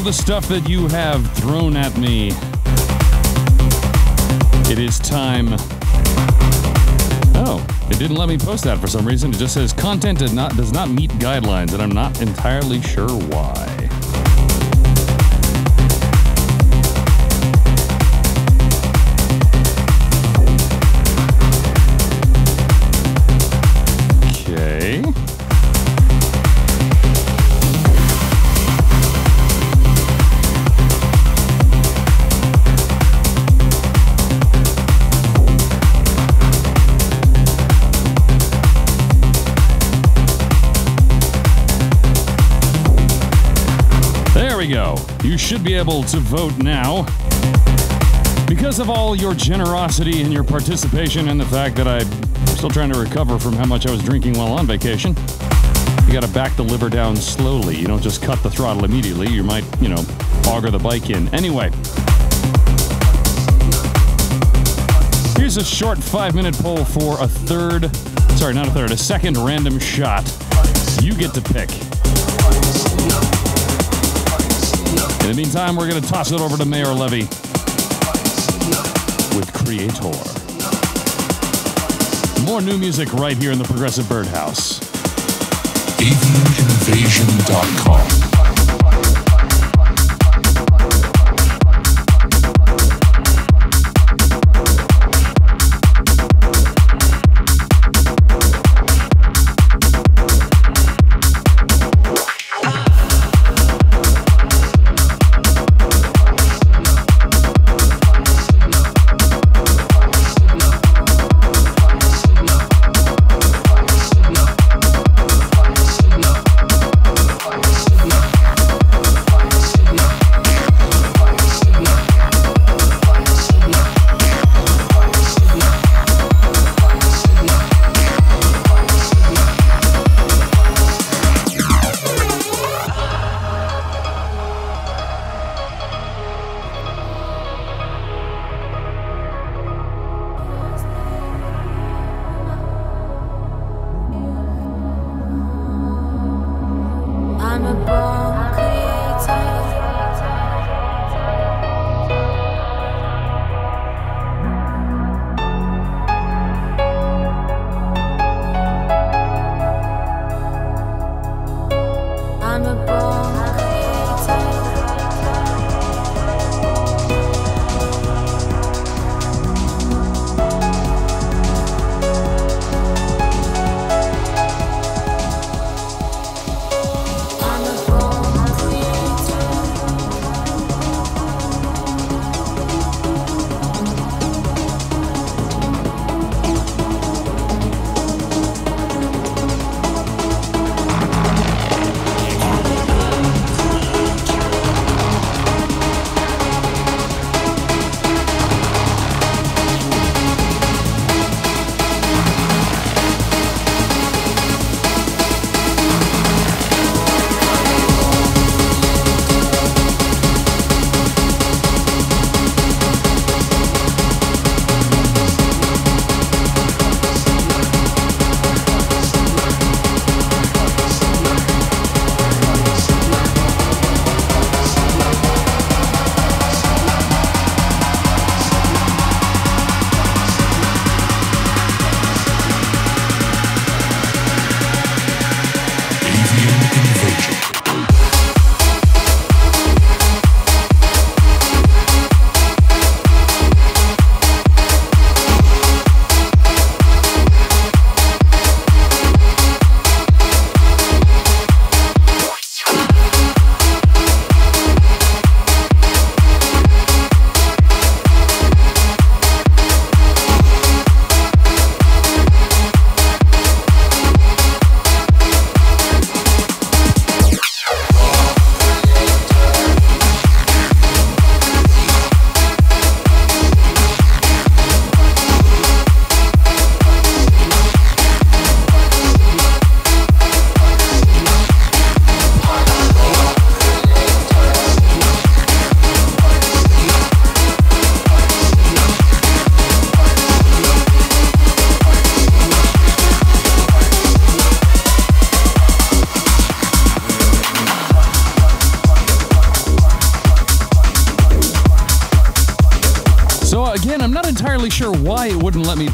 all the stuff that you have thrown at me, it is time. Oh, it didn't let me post that for some reason. It just says content did not does not meet guidelines, and I'm not entirely sure why. Should be able to vote now. Because of all your generosity and your participation and the fact that I'm still trying to recover from how much I was drinking while on vacation, you gotta back the liver down slowly. You don't just cut the throttle immediately. You might, you know, auger the bike in. Anyway, here's a short five minute poll for a third, sorry, not a third, a second random shot. You get to pick. The meantime, we're going to toss it over to Maor Levi with Creator. More new music right here in the Progressive Birdhouse. AvianInvasion.com.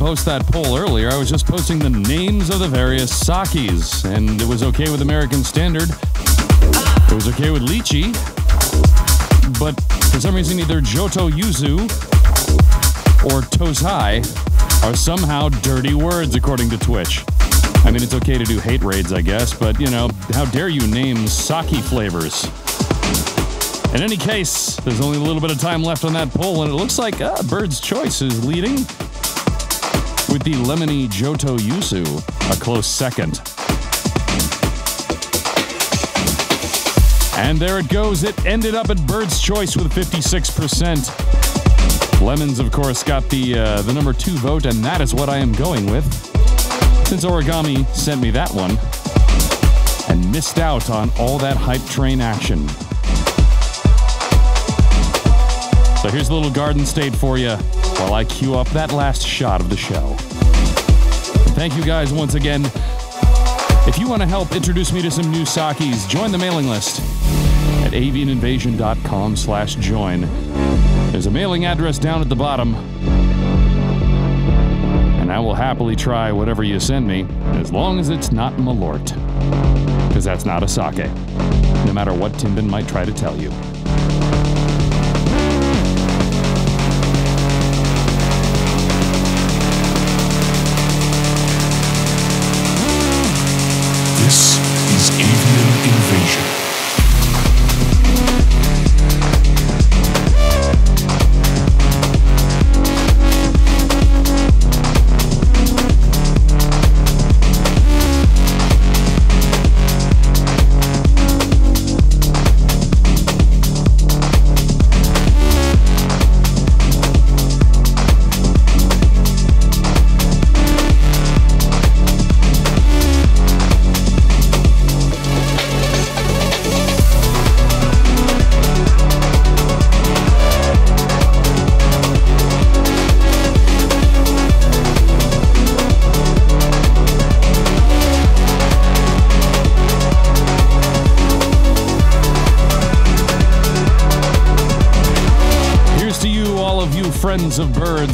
post that poll earlier, I was just posting the names of the various sakis, and it was okay with American Standard. It was okay with lychee, but for some reason, either Joto Yuzu or Tozai are somehow dirty words, according to Twitch. I mean, it's okay to do hate raids, I guess, but you know, how dare you name sake flavors? In any case, there's only a little bit of time left on that poll, and it looks like uh, Bird's Choice is leading with the lemony Joto Yuzu, a close second. And there it goes. It ended up at Bird's Choice with 56%. Lemons, of course, got the uh, the number two vote, and that is what I am going with. Since Origami sent me that one and missed out on all that hype train action. So here's a little Garden State for you while I cue up that last shot of the show. Thank you guys once again. If you want to help introduce me to some new sakis, join the mailing list at avianinvasion.com slash join. There's a mailing address down at the bottom. And I will happily try whatever you send me, as long as it's not Malort. Because that's not a sake, no matter what Timbin might try to tell you.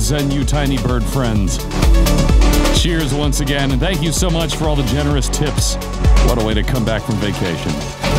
Birds and you tiny bird friends. Cheers once again, and thank you so much for all the generous tips. What a way to come back from vacation.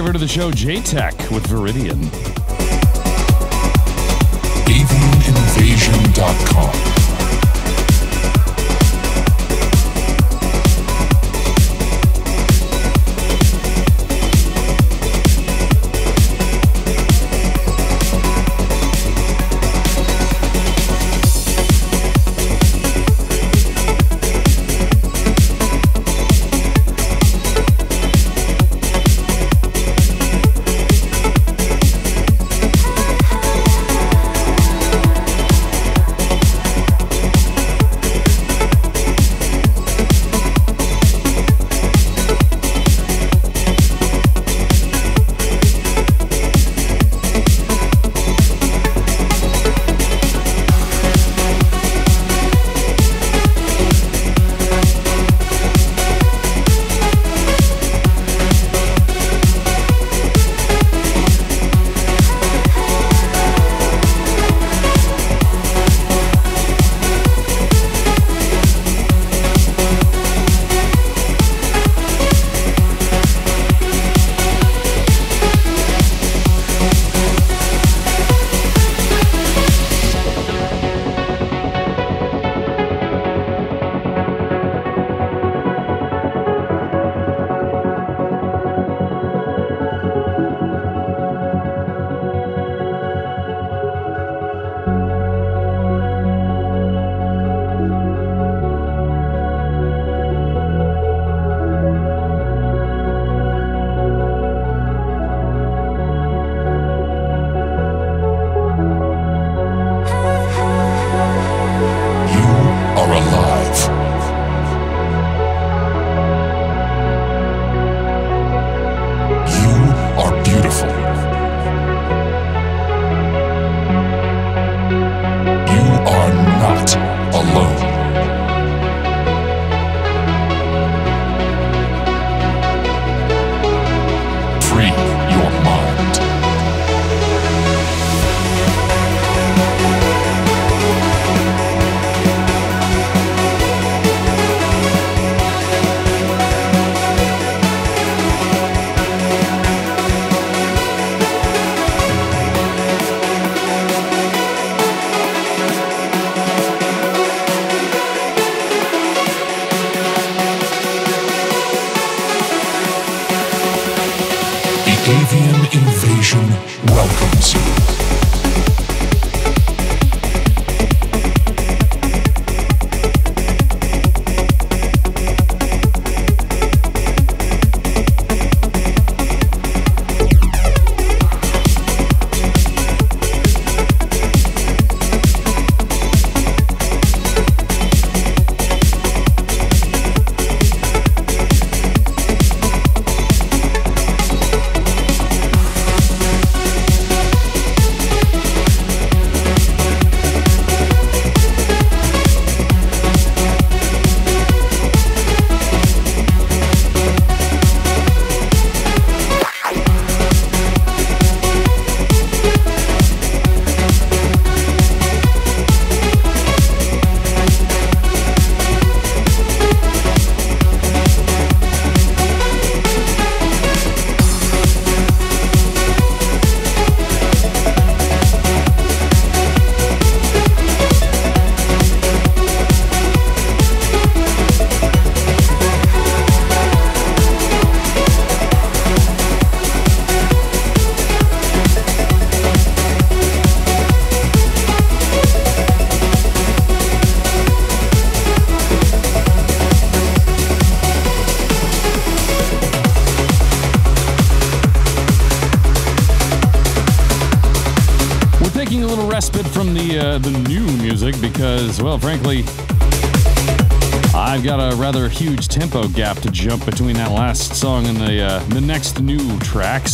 Favorite of the show, J Tech with Viridian. AvianInvasion.com.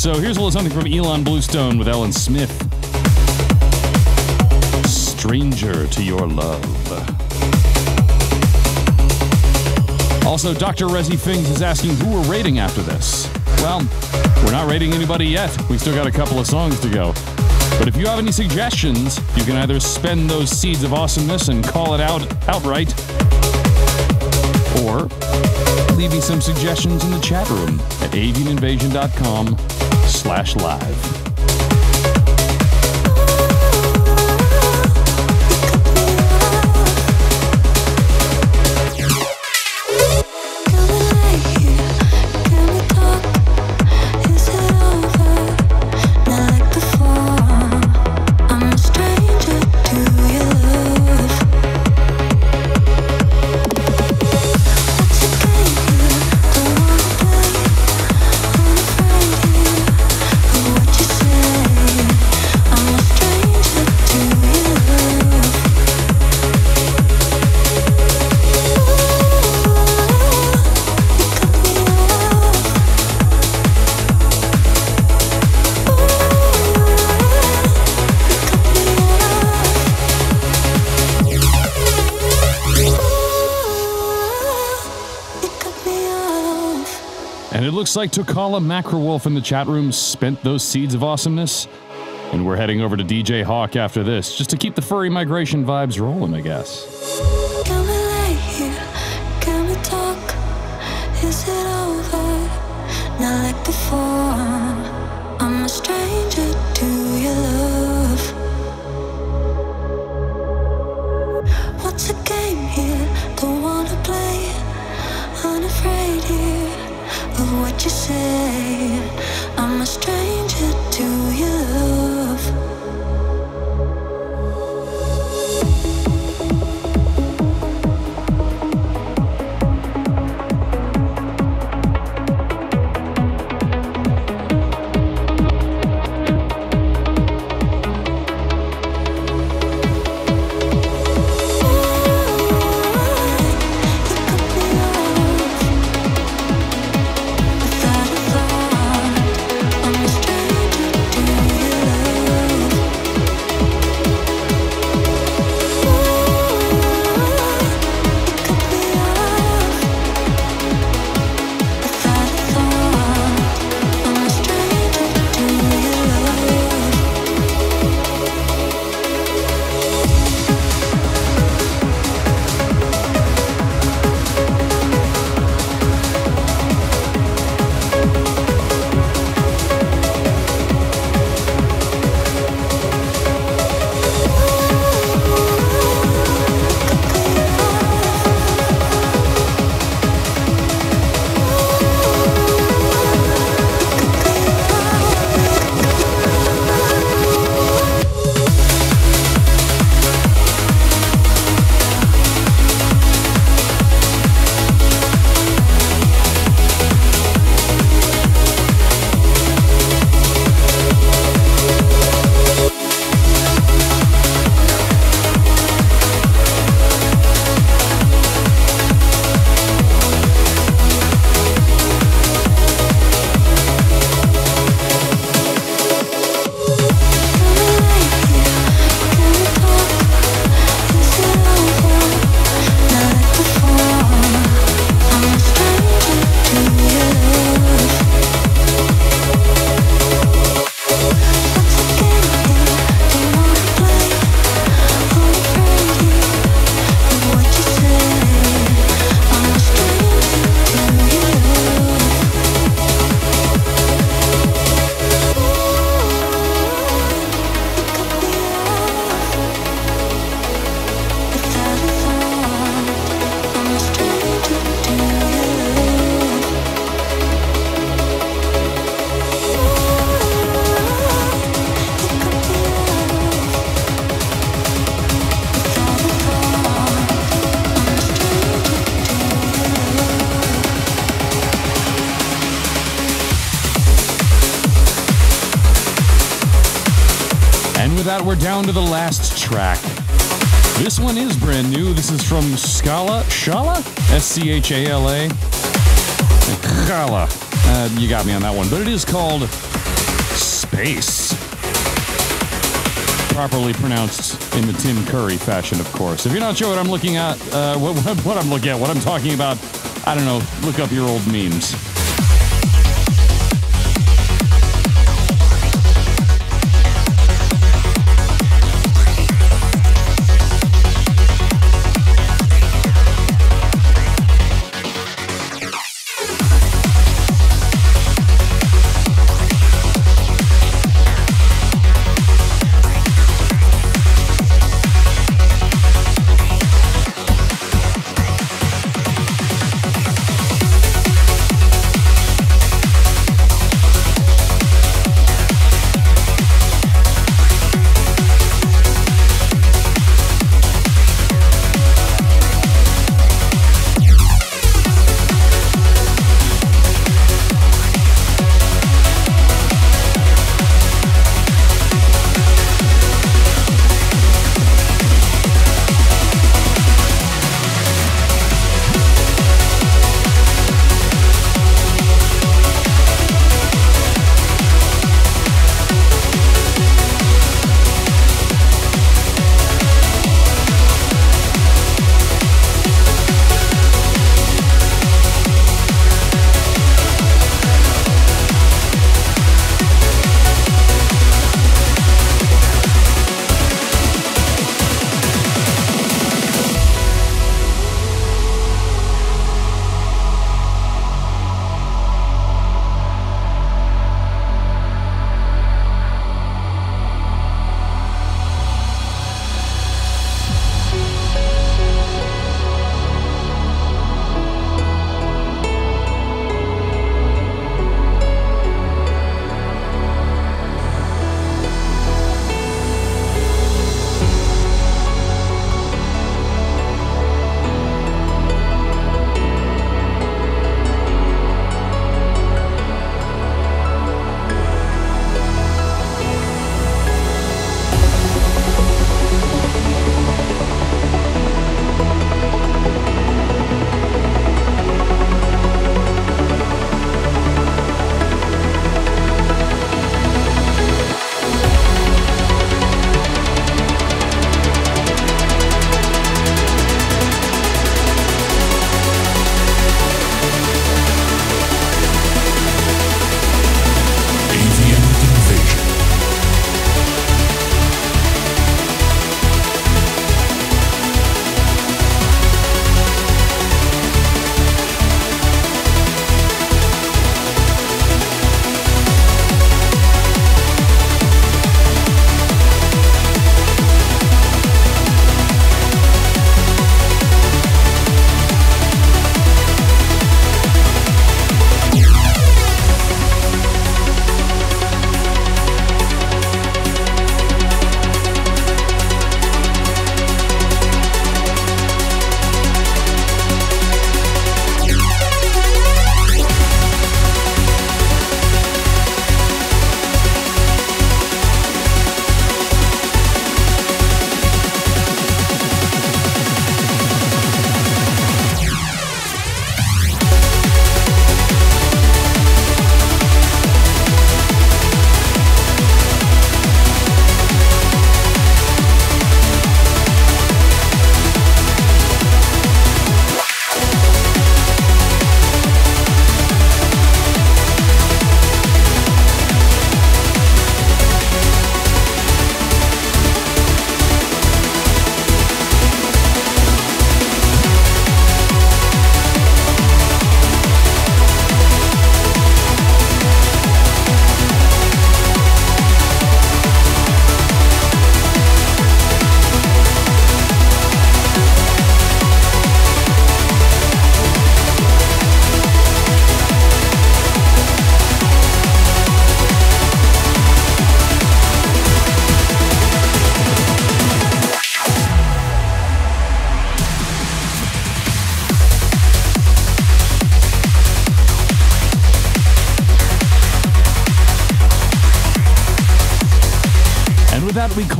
So here's a little something from Ilan Bluestone with Ellen Smith. Stranger to your love. Also, Dr. Resi Fings is asking who we're raiding after this. Well, we're not raiding anybody yet. We still got a couple of songs to go. But if you have any suggestions, you can either spend those seeds of awesomeness and call it out outright, or leave me some suggestions in the chat room at avianinvasion.com slash live. Like Tokala Macrowolf in the chat room spent those seeds of awesomeness. And we're heading over to DJ Hawk after this, just to keep the furry migration vibes rolling, I guess. Down to the last track. This one is brand new. This is from Scala. Shala? S C H A L A. Scala. Uh, you got me on that one. But it is called Space. Properly pronounced in the Tim Curry fashion, of course. If you're not sure what I'm looking at, uh, (laughs) what, what, what I'm looking at, what I'm talking about, I don't know, look up your old memes.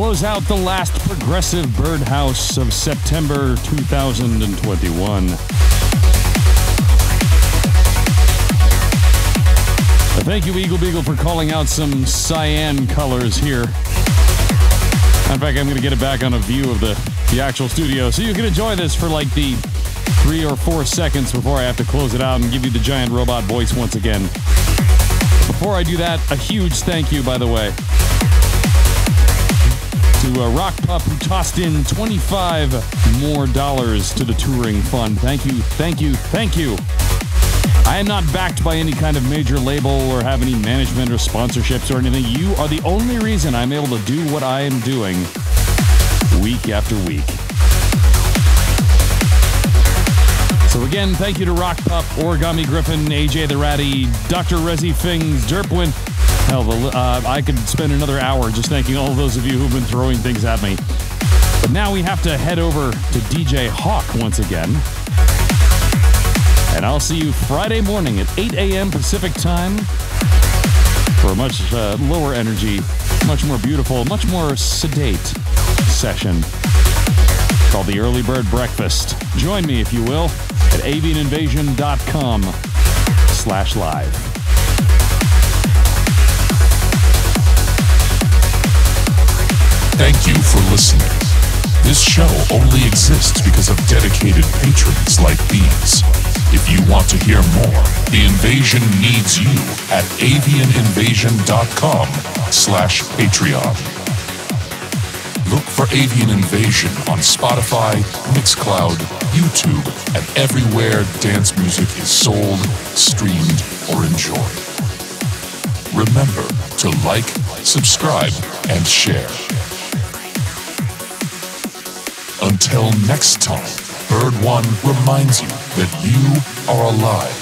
Close out the last progressive birdhouse of September 2021. Uh, Thank you, Eagle Beagle, for calling out some cyan colors here. In fact, I'm going to get it back on a view of the, the actual studio so you can enjoy this for like the three or four seconds before I have to close it out and give you the giant robot voice once again. Before I do that, a huge thank you, by the way, to uh, Rock Pup who tossed in 25 more dollars to the touring fund. Thank you, thank you, thank you. I am not backed by any kind of major label or have any management or sponsorships or anything. You are the only reason I'm able to do what I am doing week after week. So again, thank you to Rock Pup, Origami Griffin, AJ the Ratty, Dr. Resi Fings, Derpwin. Hell, the, uh, I could spend another hour just thanking all those of you who've been throwing things at me. But now we have to head over to DJ Hawk once again. And I'll see you Friday morning at 8 a.m. Pacific time for a much uh, lower energy, much more beautiful, much more sedate session called the Early Bird Breakfast. Join me, if you will, at avianinvasion.com slash live. Thank you for listening. This show only exists because of dedicated patrons like these. If you want to hear more, The Invasion needs you at avianinvasion.com slash Patreon. Look for Avian Invasion on Spotify, Mixcloud, YouTube, and everywhere dance music is sold, streamed, or enjoyed. Remember to like, subscribe, and share. Until next time, Bird One reminds you that you are alive,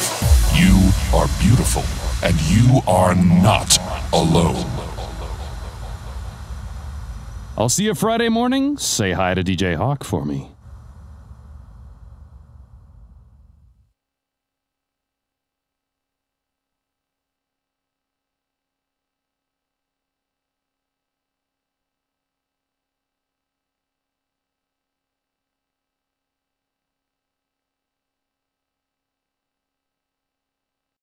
you are beautiful, and you are not alone. I'll see you Friday morning. Say hi to DJ Hawk for me.